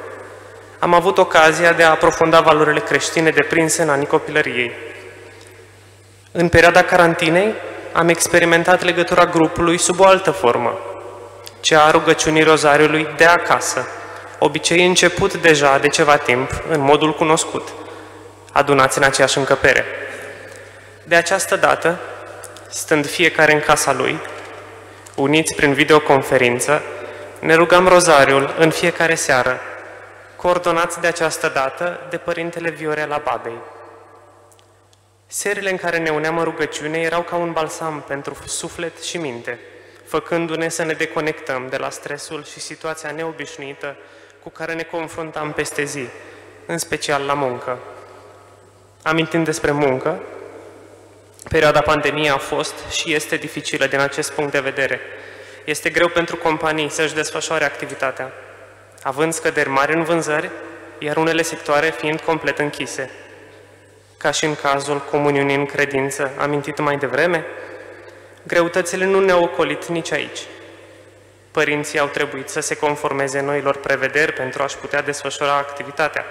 am avut ocazia de a aprofunda valorile creștine deprinse în anii copilăriei. În perioada carantinei, am experimentat legătura grupului sub o altă formă, cea a rugăciunii rozariului de acasă, obicei început deja de ceva timp, în modul cunoscut – adunați în aceeași încăpere. De această dată, stând fiecare în casa lui, uniți prin videoconferință, ne rugăm rozariul în fiecare seară, coordonați de această dată de Părintele Viorela Babei. Serile în care ne uneam în rugăciune erau ca un balsam pentru suflet și minte, făcându-ne să ne deconectăm de la stresul și situația neobișnuită cu care ne confruntam peste zi, în special la muncă. Amintind despre muncă, perioada pandemiei a fost și este dificilă din acest punct de vedere. Este greu pentru companii să-și desfășoare activitatea, având scăderi mari în vânzări, iar unele sectoare fiind complet închise. Ca și în cazul comuniunii în credință, amintit mai devreme, greutățile nu ne-au ocolit nici aici. Părinții au trebuit să se conformeze noilor prevederi pentru a-și putea desfășura activitatea.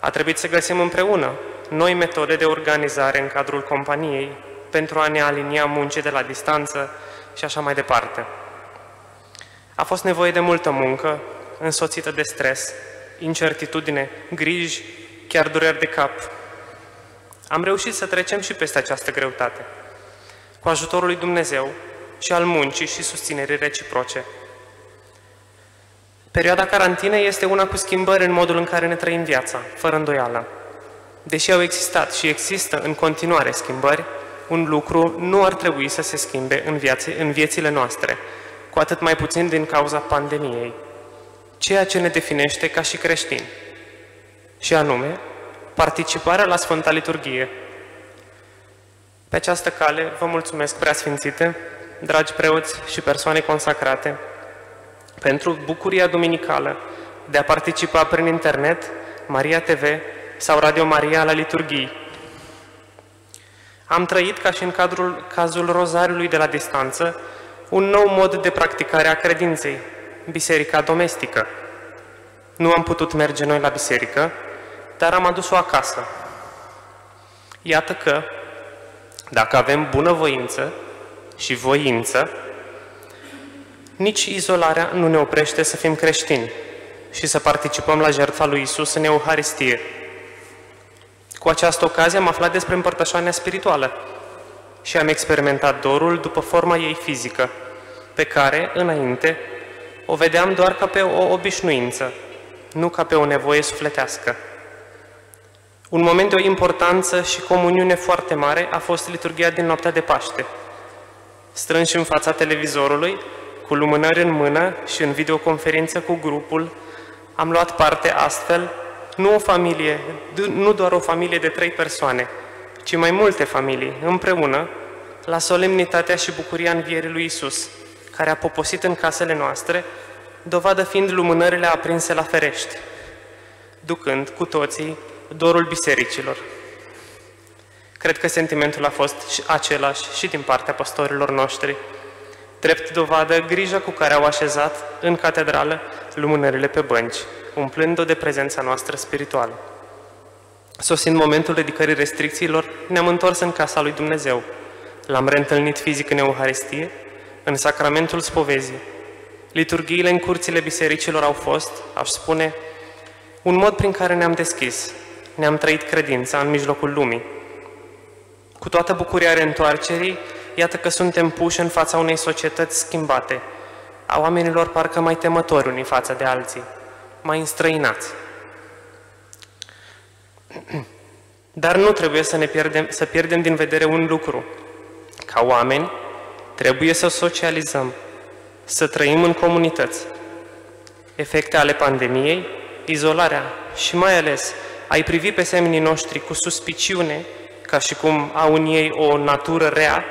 A trebuit să găsim împreună noi metode de organizare în cadrul companiei pentru a ne alinia muncii de la distanță și așa mai departe. A fost nevoie de multă muncă, însoțită de stres, incertitudine, griji, chiar dureri de cap. Am reușit să trecem și peste această greutate. Cu ajutorul lui Dumnezeu și al muncii și susținerii reciproce, Perioada carantinei este una cu schimbări în modul în care ne trăim viața, fără îndoială. Deși au existat și există în continuare schimbări, un lucru nu ar trebui să se schimbe în, viațe, în viețile noastre, cu atât mai puțin din cauza pandemiei, ceea ce ne definește ca și creștini, și anume participarea la Sfânta Liturghie. Pe această cale vă mulțumesc, preasfințite, dragi preoți și persoane consacrate, pentru bucuria duminicală de a participa prin internet, Maria TV sau Radio Maria la liturghii. Am trăit, ca și în cadrul, cazul rozariului de la distanță, un nou mod de practicare a credinței, biserica domestică. Nu am putut merge noi la biserică, dar am adus-o acasă. Iată că, dacă avem bunăvoință și voință, nici izolarea nu ne oprește să fim creștini și să participăm la jertfa lui Isus în Euharistie. Cu această ocazie am aflat despre împărtășania spirituală și am experimentat dorul după forma ei fizică, pe care, înainte, o vedeam doar ca pe o obișnuință, nu ca pe o nevoie sufletească. Un moment de o importanță și comuniune foarte mare a fost liturgia din noaptea de Paște. Strânși în fața televizorului, cu lumânări în mână și în videoconferință cu grupul, am luat parte astfel, nu o familie, nu doar o familie de trei persoane, ci mai multe familii, împreună, la solemnitatea și bucuria învierii lui Isus, care a poposit în casele noastre, dovadă fiind lumânările aprinse la ferești, ducând cu toții dorul bisericilor. Cred că sentimentul a fost același și din partea păstorilor noștri, drept dovadă grija cu care au așezat în catedrală lumânările pe bănci, umplând-o de prezența noastră spirituală. Sosind momentul ridicării restricțiilor, ne-am întors în casa lui Dumnezeu. L-am reîntâlnit fizic în Euharistie, în sacramentul spovezii. Liturghiile în curțile bisericilor au fost, aș spune, un mod prin care ne-am deschis, ne-am trăit credința în mijlocul lumii. Cu toată bucuria reîntoarcerii, iată că suntem puși în fața unei societăți schimbate, a oamenilor parcă mai temători unii față de alții, mai înstrăinați. Dar nu trebuie să, ne pierdem, să pierdem din vedere un lucru. Ca oameni, trebuie să socializăm, să trăim în comunități. Efecte ale pandemiei, izolarea și mai ales ai privi pe semenii noștri cu suspiciune, ca și cum au în ei o natură rea,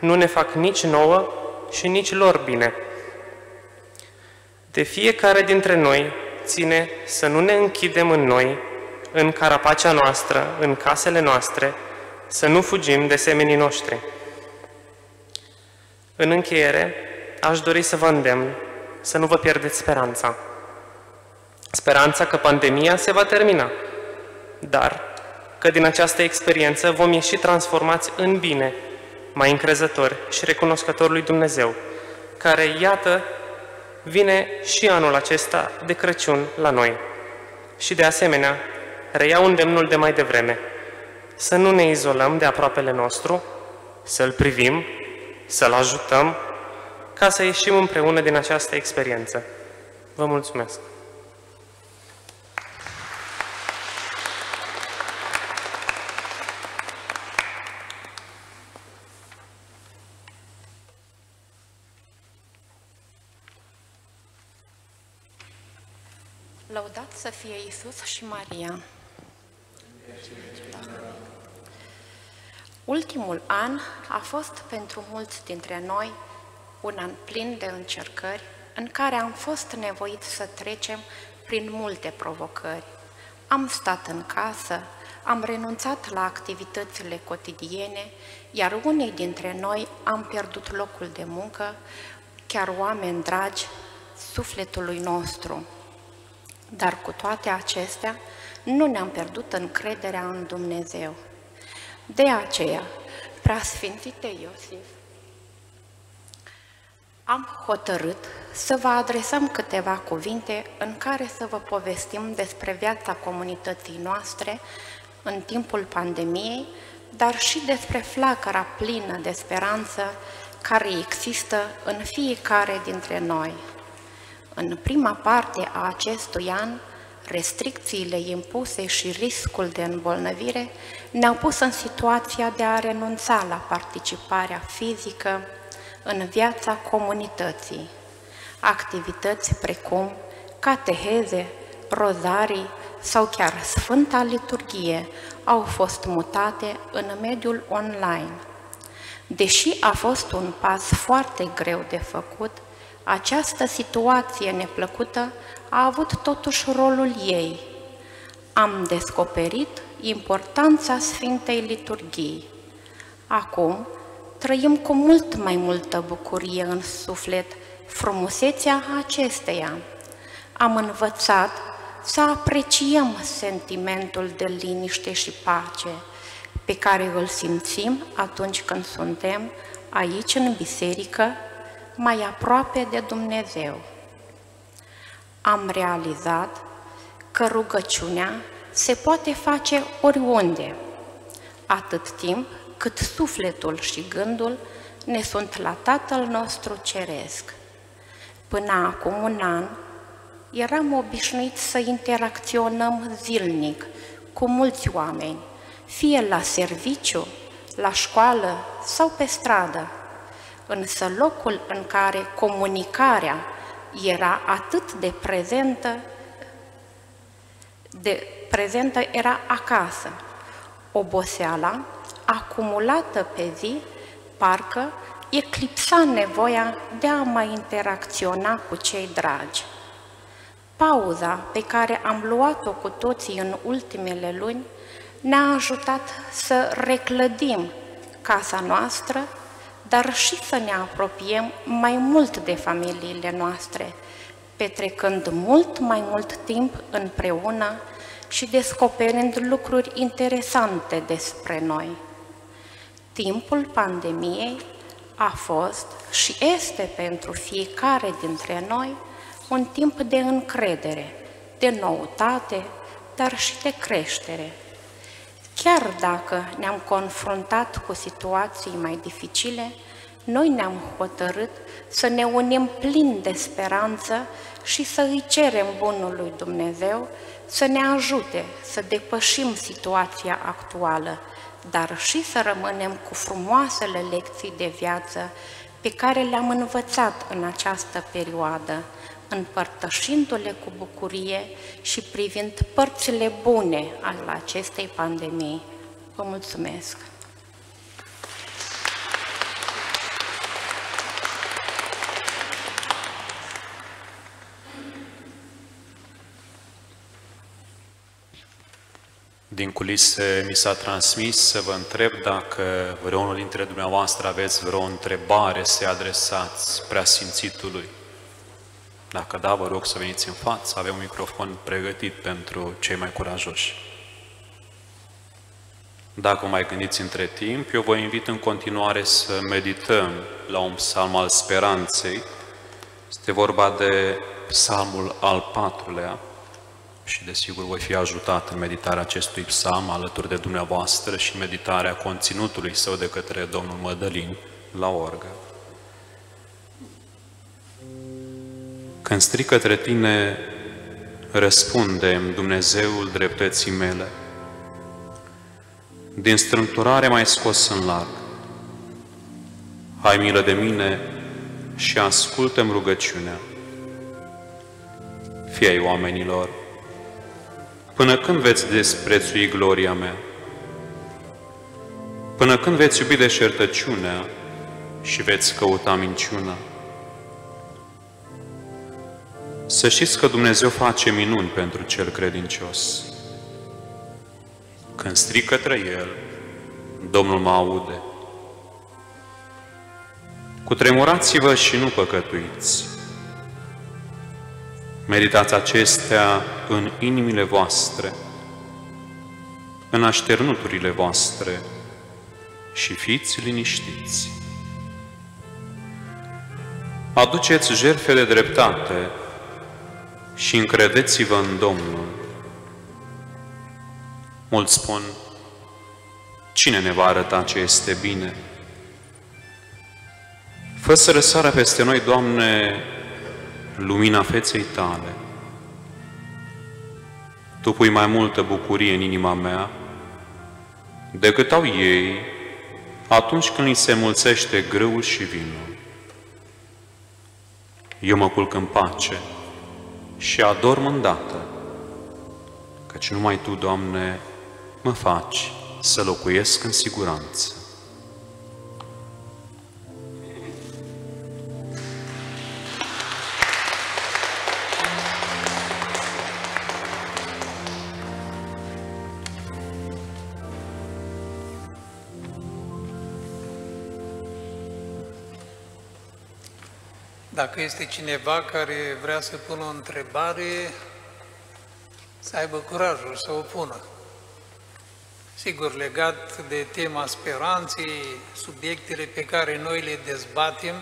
nu ne fac nici nouă și nici lor bine. De fiecare dintre noi ține să nu ne închidem în noi, în carapacea noastră, în casele noastre, să nu fugim de semenii noștri. În încheiere, aș dori să vă îndemn să nu vă pierdeți speranța. Speranța că pandemia se va termina, dar că din această experiență vom ieși transformați în bine, mai încrezători și recunoscători lui Dumnezeu, care, iată, vine și anul acesta de Crăciun la noi. Și de asemenea, reiau îndemnul de mai devreme, să nu ne izolăm de aproapele nostru, să-l privim, să-l ajutăm, ca să ieșim împreună din această experiență. Vă mulțumesc! Lăudat să fie Isus și Maria. Ultimul an a fost pentru mulți dintre noi un an plin de încercări în care am fost nevoiți să trecem prin multe provocări. Am stat în casă, am renunțat la activitățile cotidiene, iar unii dintre noi am pierdut locul de muncă, chiar oameni dragi, sufletului nostru. Dar cu toate acestea, nu ne-am pierdut încrederea în Dumnezeu. De aceea, preasfințite Iosif, am hotărât să vă adresăm câteva cuvinte în care să vă povestim despre viața comunității noastre în timpul pandemiei, dar și despre flacăra plină de speranță care există în fiecare dintre noi. În prima parte a acestui an, restricțiile impuse și riscul de îmbolnăvire ne-au pus în situația de a renunța la participarea fizică în viața comunității. Activități precum cateheze, rozarii sau chiar Sfânta Liturghie au fost mutate în mediul online. Deși a fost un pas foarte greu de făcut, această situație neplăcută a avut totuși rolul ei. Am descoperit importanța Sfintei Liturghii. Acum trăim cu mult mai multă bucurie în suflet frumusețea acesteia. Am învățat să apreciem sentimentul de liniște și pace pe care îl simțim atunci când suntem aici în biserică, mai aproape de Dumnezeu. Am realizat că rugăciunea se poate face oriunde, atât timp cât sufletul și gândul ne sunt la Tatăl nostru Ceresc. Până acum un an, eram obișnuit să interacționăm zilnic cu mulți oameni, fie la serviciu, la școală sau pe stradă. Însă locul în care comunicarea era atât de prezentă, de prezentă era acasă. Oboseala, acumulată pe zi, parcă eclipsa nevoia de a mai interacționa cu cei dragi. Pauza pe care am luat-o cu toții în ultimele luni ne-a ajutat să reclădim casa noastră, dar și să ne apropiem mai mult de familiile noastre, petrecând mult mai mult timp împreună și descoperind lucruri interesante despre noi. Timpul pandemiei a fost și este pentru fiecare dintre noi un timp de încredere, de noutate, dar și de creștere. Chiar dacă ne-am confruntat cu situații mai dificile, noi ne-am hotărât să ne unim plin de speranță și să îi cerem Bunului Dumnezeu să ne ajute să depășim situația actuală, dar și să rămânem cu frumoasele lecții de viață pe care le-am învățat în această perioadă, împărtășindu-le cu bucurie și privind părțile bune ale acestei pandemii. Vă mulțumesc! Din culise mi s-a transmis să vă întreb dacă vreunul dintre dumneavoastră aveți vreo întrebare să adresați preasimțitului. Dacă da, vă rog să veniți în față, avem un microfon pregătit pentru cei mai curajoși. Dacă mai gândiți între timp, eu vă invit în continuare să medităm la un psalm al speranței. Este vorba de psalmul al patrulea, și desigur voi fi ajutat în meditarea acestui psalm alături de dumneavoastră și meditarea conținutului său de către domnul Mădălin la orgă. Când strig către tine, răspundem Dumnezeul dreptății mele. Din strâmturare mai scos în larg. Hai milă de mine și ascultăm rugăciunea. Fie oamenilor, Până când veți desprețui gloria mea? Până când veți iubi deșertăciunea și veți căuta minciuna? Să știți că Dumnezeu face minuni pentru cel credincios. Când strig către El, Domnul mă aude. Cutremurați-vă și nu păcătuiți. Meditați acestea în inimile voastre, în așternuturile voastre și fiți liniștiți. Aduceți jertfe de dreptate și încredeți-vă în Domnul. Mulți spun, cine ne va arăta ce este bine? Fă să răsară peste noi, Doamne, lumina feței tale. Tu pui mai multă bucurie în inima mea decât au ei atunci când îi se mulțește grâul și vinul. Eu mă culc în pace și adorm îndată, căci numai Tu, Doamne, mă faci să locuiesc în siguranță. Este cineva care vrea să pună o întrebare, să aibă curajul să o pună. Sigur, legat de tema speranței, subiectele pe care noi le dezbatem,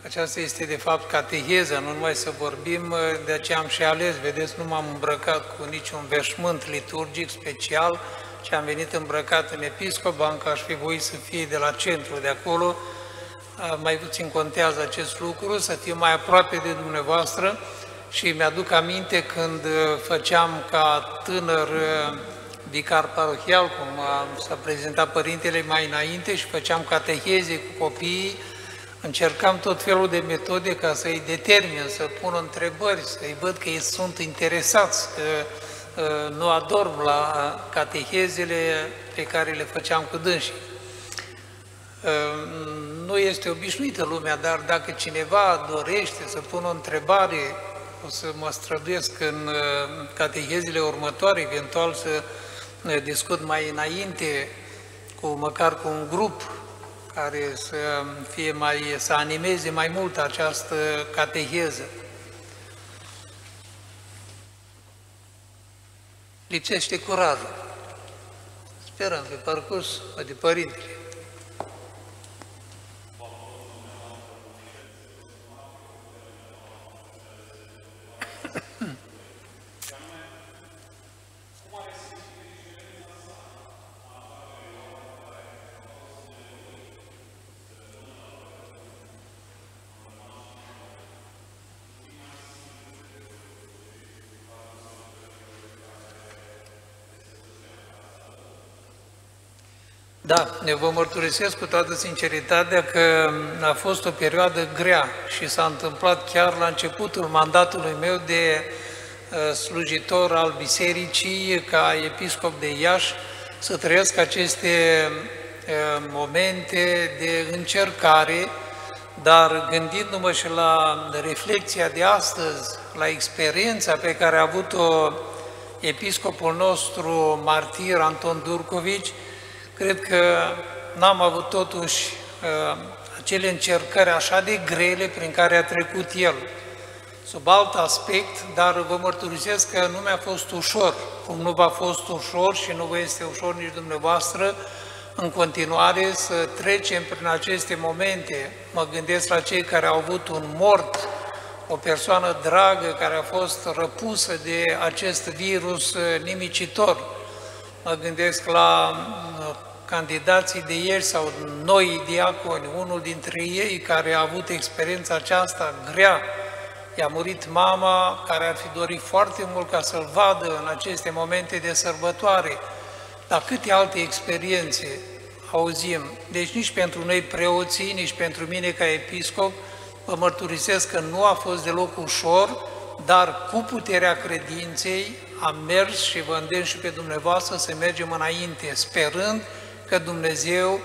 că aceasta este de fapt cateheza, nu numai să vorbim, de aceea am și ales, vedeți, nu m-am îmbrăcat cu niciun veșmânt liturgic special, ci am venit îmbrăcat în episcop, banca aș fi voit să fie de la centru de acolo, mai puțin contează acest lucru, să fiu mai aproape de dumneavoastră și mi-aduc aminte când făceam ca tânăr vicar parohial, cum s-a prezentat părintele mai înainte și făceam cateheze cu copiii, încercam tot felul de metode ca să-i determin, să pun întrebări, să-i văd că ei sunt interesați, că nu adorm la catehezele pe care le făceam cu dânsii. Nu este obișnuită lumea, dar dacă cineva dorește să pună o întrebare, o să mă străduiesc în catehezile următoare, eventual să discut mai înainte, cu măcar cu un grup care să fie mai, să animeze mai mult această cateheză. Lipsește curajul. Sperăm pe parcurs de părintele. Da, ne vă mărturisesc cu toată sinceritatea că a fost o perioadă grea și s-a întâmplat chiar la începutul mandatului meu de uh, slujitor al bisericii ca episcop de Iași să trăiesc aceste uh, momente de încercare, dar gândindu-mă și la reflexia de astăzi, la experiența pe care a avut-o episcopul nostru martir Anton Durcovici, Cred că n-am avut totuși uh, acele încercări așa de grele prin care a trecut el. Sub alt aspect, dar vă mărturisesc că nu mi-a fost ușor, cum nu v-a fost ușor și nu vă este ușor nici dumneavoastră, în continuare să trecem prin aceste momente. Mă gândesc la cei care au avut un mort, o persoană dragă care a fost răpusă de acest virus nimicitor mă gândesc la uh, candidații de ieri sau noi diaconi, unul dintre ei care a avut experiența aceasta grea, i-a murit mama, care ar fi dorit foarte mult ca să-l vadă în aceste momente de sărbătoare. Dar câte alte experiențe auzim. Deci nici pentru noi preoții, nici pentru mine ca episcop, vă mărturisesc că nu a fost deloc ușor, dar cu puterea credinței am mers și vă îndemn și pe dumneavoastră să mergem înainte, sperând că Dumnezeu,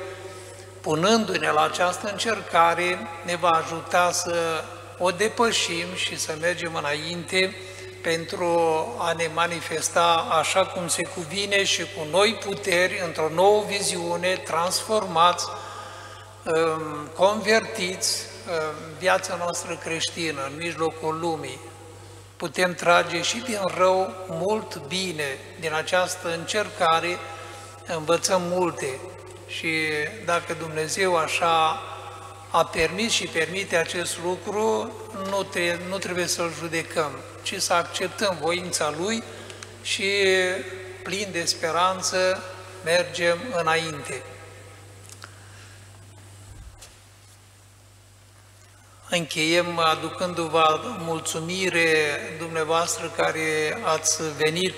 punându-ne la această încercare, ne va ajuta să o depășim și să mergem înainte pentru a ne manifesta așa cum se cuvine și cu noi puteri, într-o nouă viziune, transformați, um, convertiți viața noastră creștină în mijlocul lumii putem trage și din rău mult bine. Din această încercare învățăm multe și dacă Dumnezeu așa a permis și permite acest lucru, nu, te, nu trebuie să-L judecăm, ci să acceptăm voința Lui și plin de speranță mergem înainte. Încheiem aducându-vă mulțumire dumneavoastră care ați venit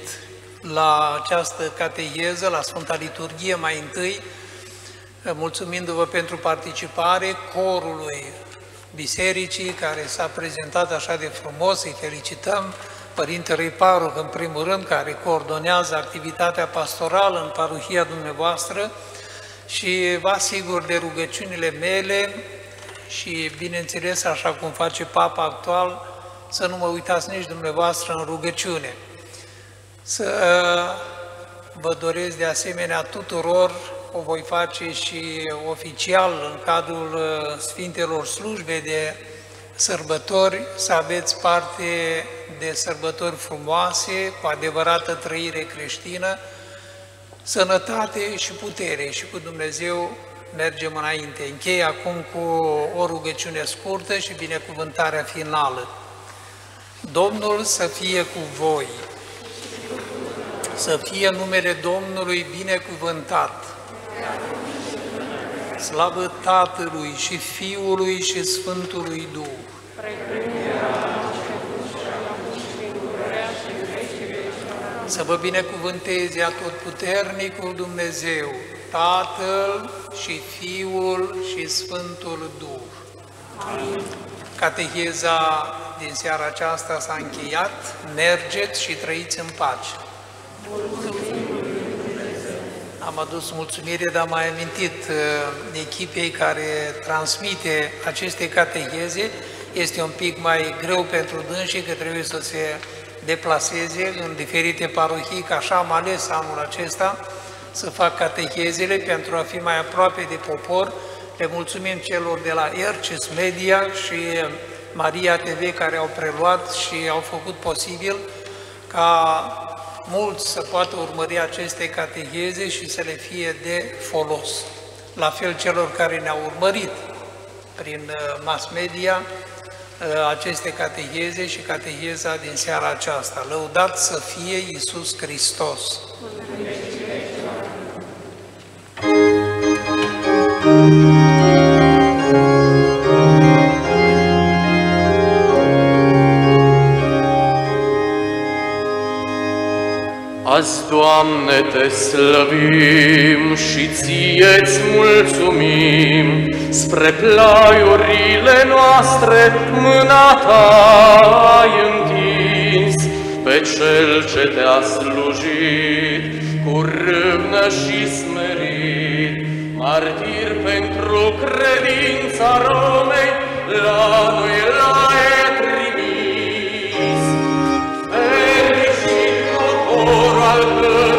la această cateheză, la Sfânta Liturghie mai întâi, mulțumindu-vă pentru participare corului bisericii care s-a prezentat așa de frumos, îi felicităm, Părintele Paruc, în primul rând, care coordonează activitatea pastorală în parohia dumneavoastră și vă asigur de rugăciunile mele și, bineînțeles, așa cum face Papa actual, să nu mă uitați nici dumneavoastră în rugăciune. Să vă doresc de asemenea tuturor, o voi face și oficial în cadrul uh, Sfintelor Slujbe de sărbători, să aveți parte de sărbători frumoase, cu adevărată trăire creștină, sănătate și putere și cu Dumnezeu mergem înainte. Închei acum cu o rugăciune scurtă și binecuvântarea finală. Domnul să fie cu voi, să fie numele Domnului binecuvântat, slavă Tatălui și Fiului și Sfântului Duh. Să vă binecuvânteze atotputernicul Dumnezeu, Tatăl și Fiul și Sfântul Duh. Amin. Cateheza din seara aceasta s-a încheiat. Mergeți și trăiți în pace. Am adus mulțumire, dar am mai amintit uh, echipei care transmite aceste cateheze. Este un pic mai greu pentru dânsii că trebuie să se deplaseze în diferite parohii, că așa am ales anul acesta să fac catechezele pentru a fi mai aproape de popor. Le mulțumim celor de la Ercis Media și Maria TV care au preluat și au făcut posibil ca mulți să poată urmări aceste catecheze și să le fie de folos. La fel celor care ne-au urmărit prin uh, mass media uh, aceste catecheze și catecheza din seara aceasta. Lăudat să fie Iisus Hristos! Azi, Doamne, Te slăvim și Ție-ți mulțumim, spre plaiurile noastre mâna Ta ai întins, pe Cel ce Te-a slujit cu râvnă și smerit, martir pentru credința Romei, la noi la să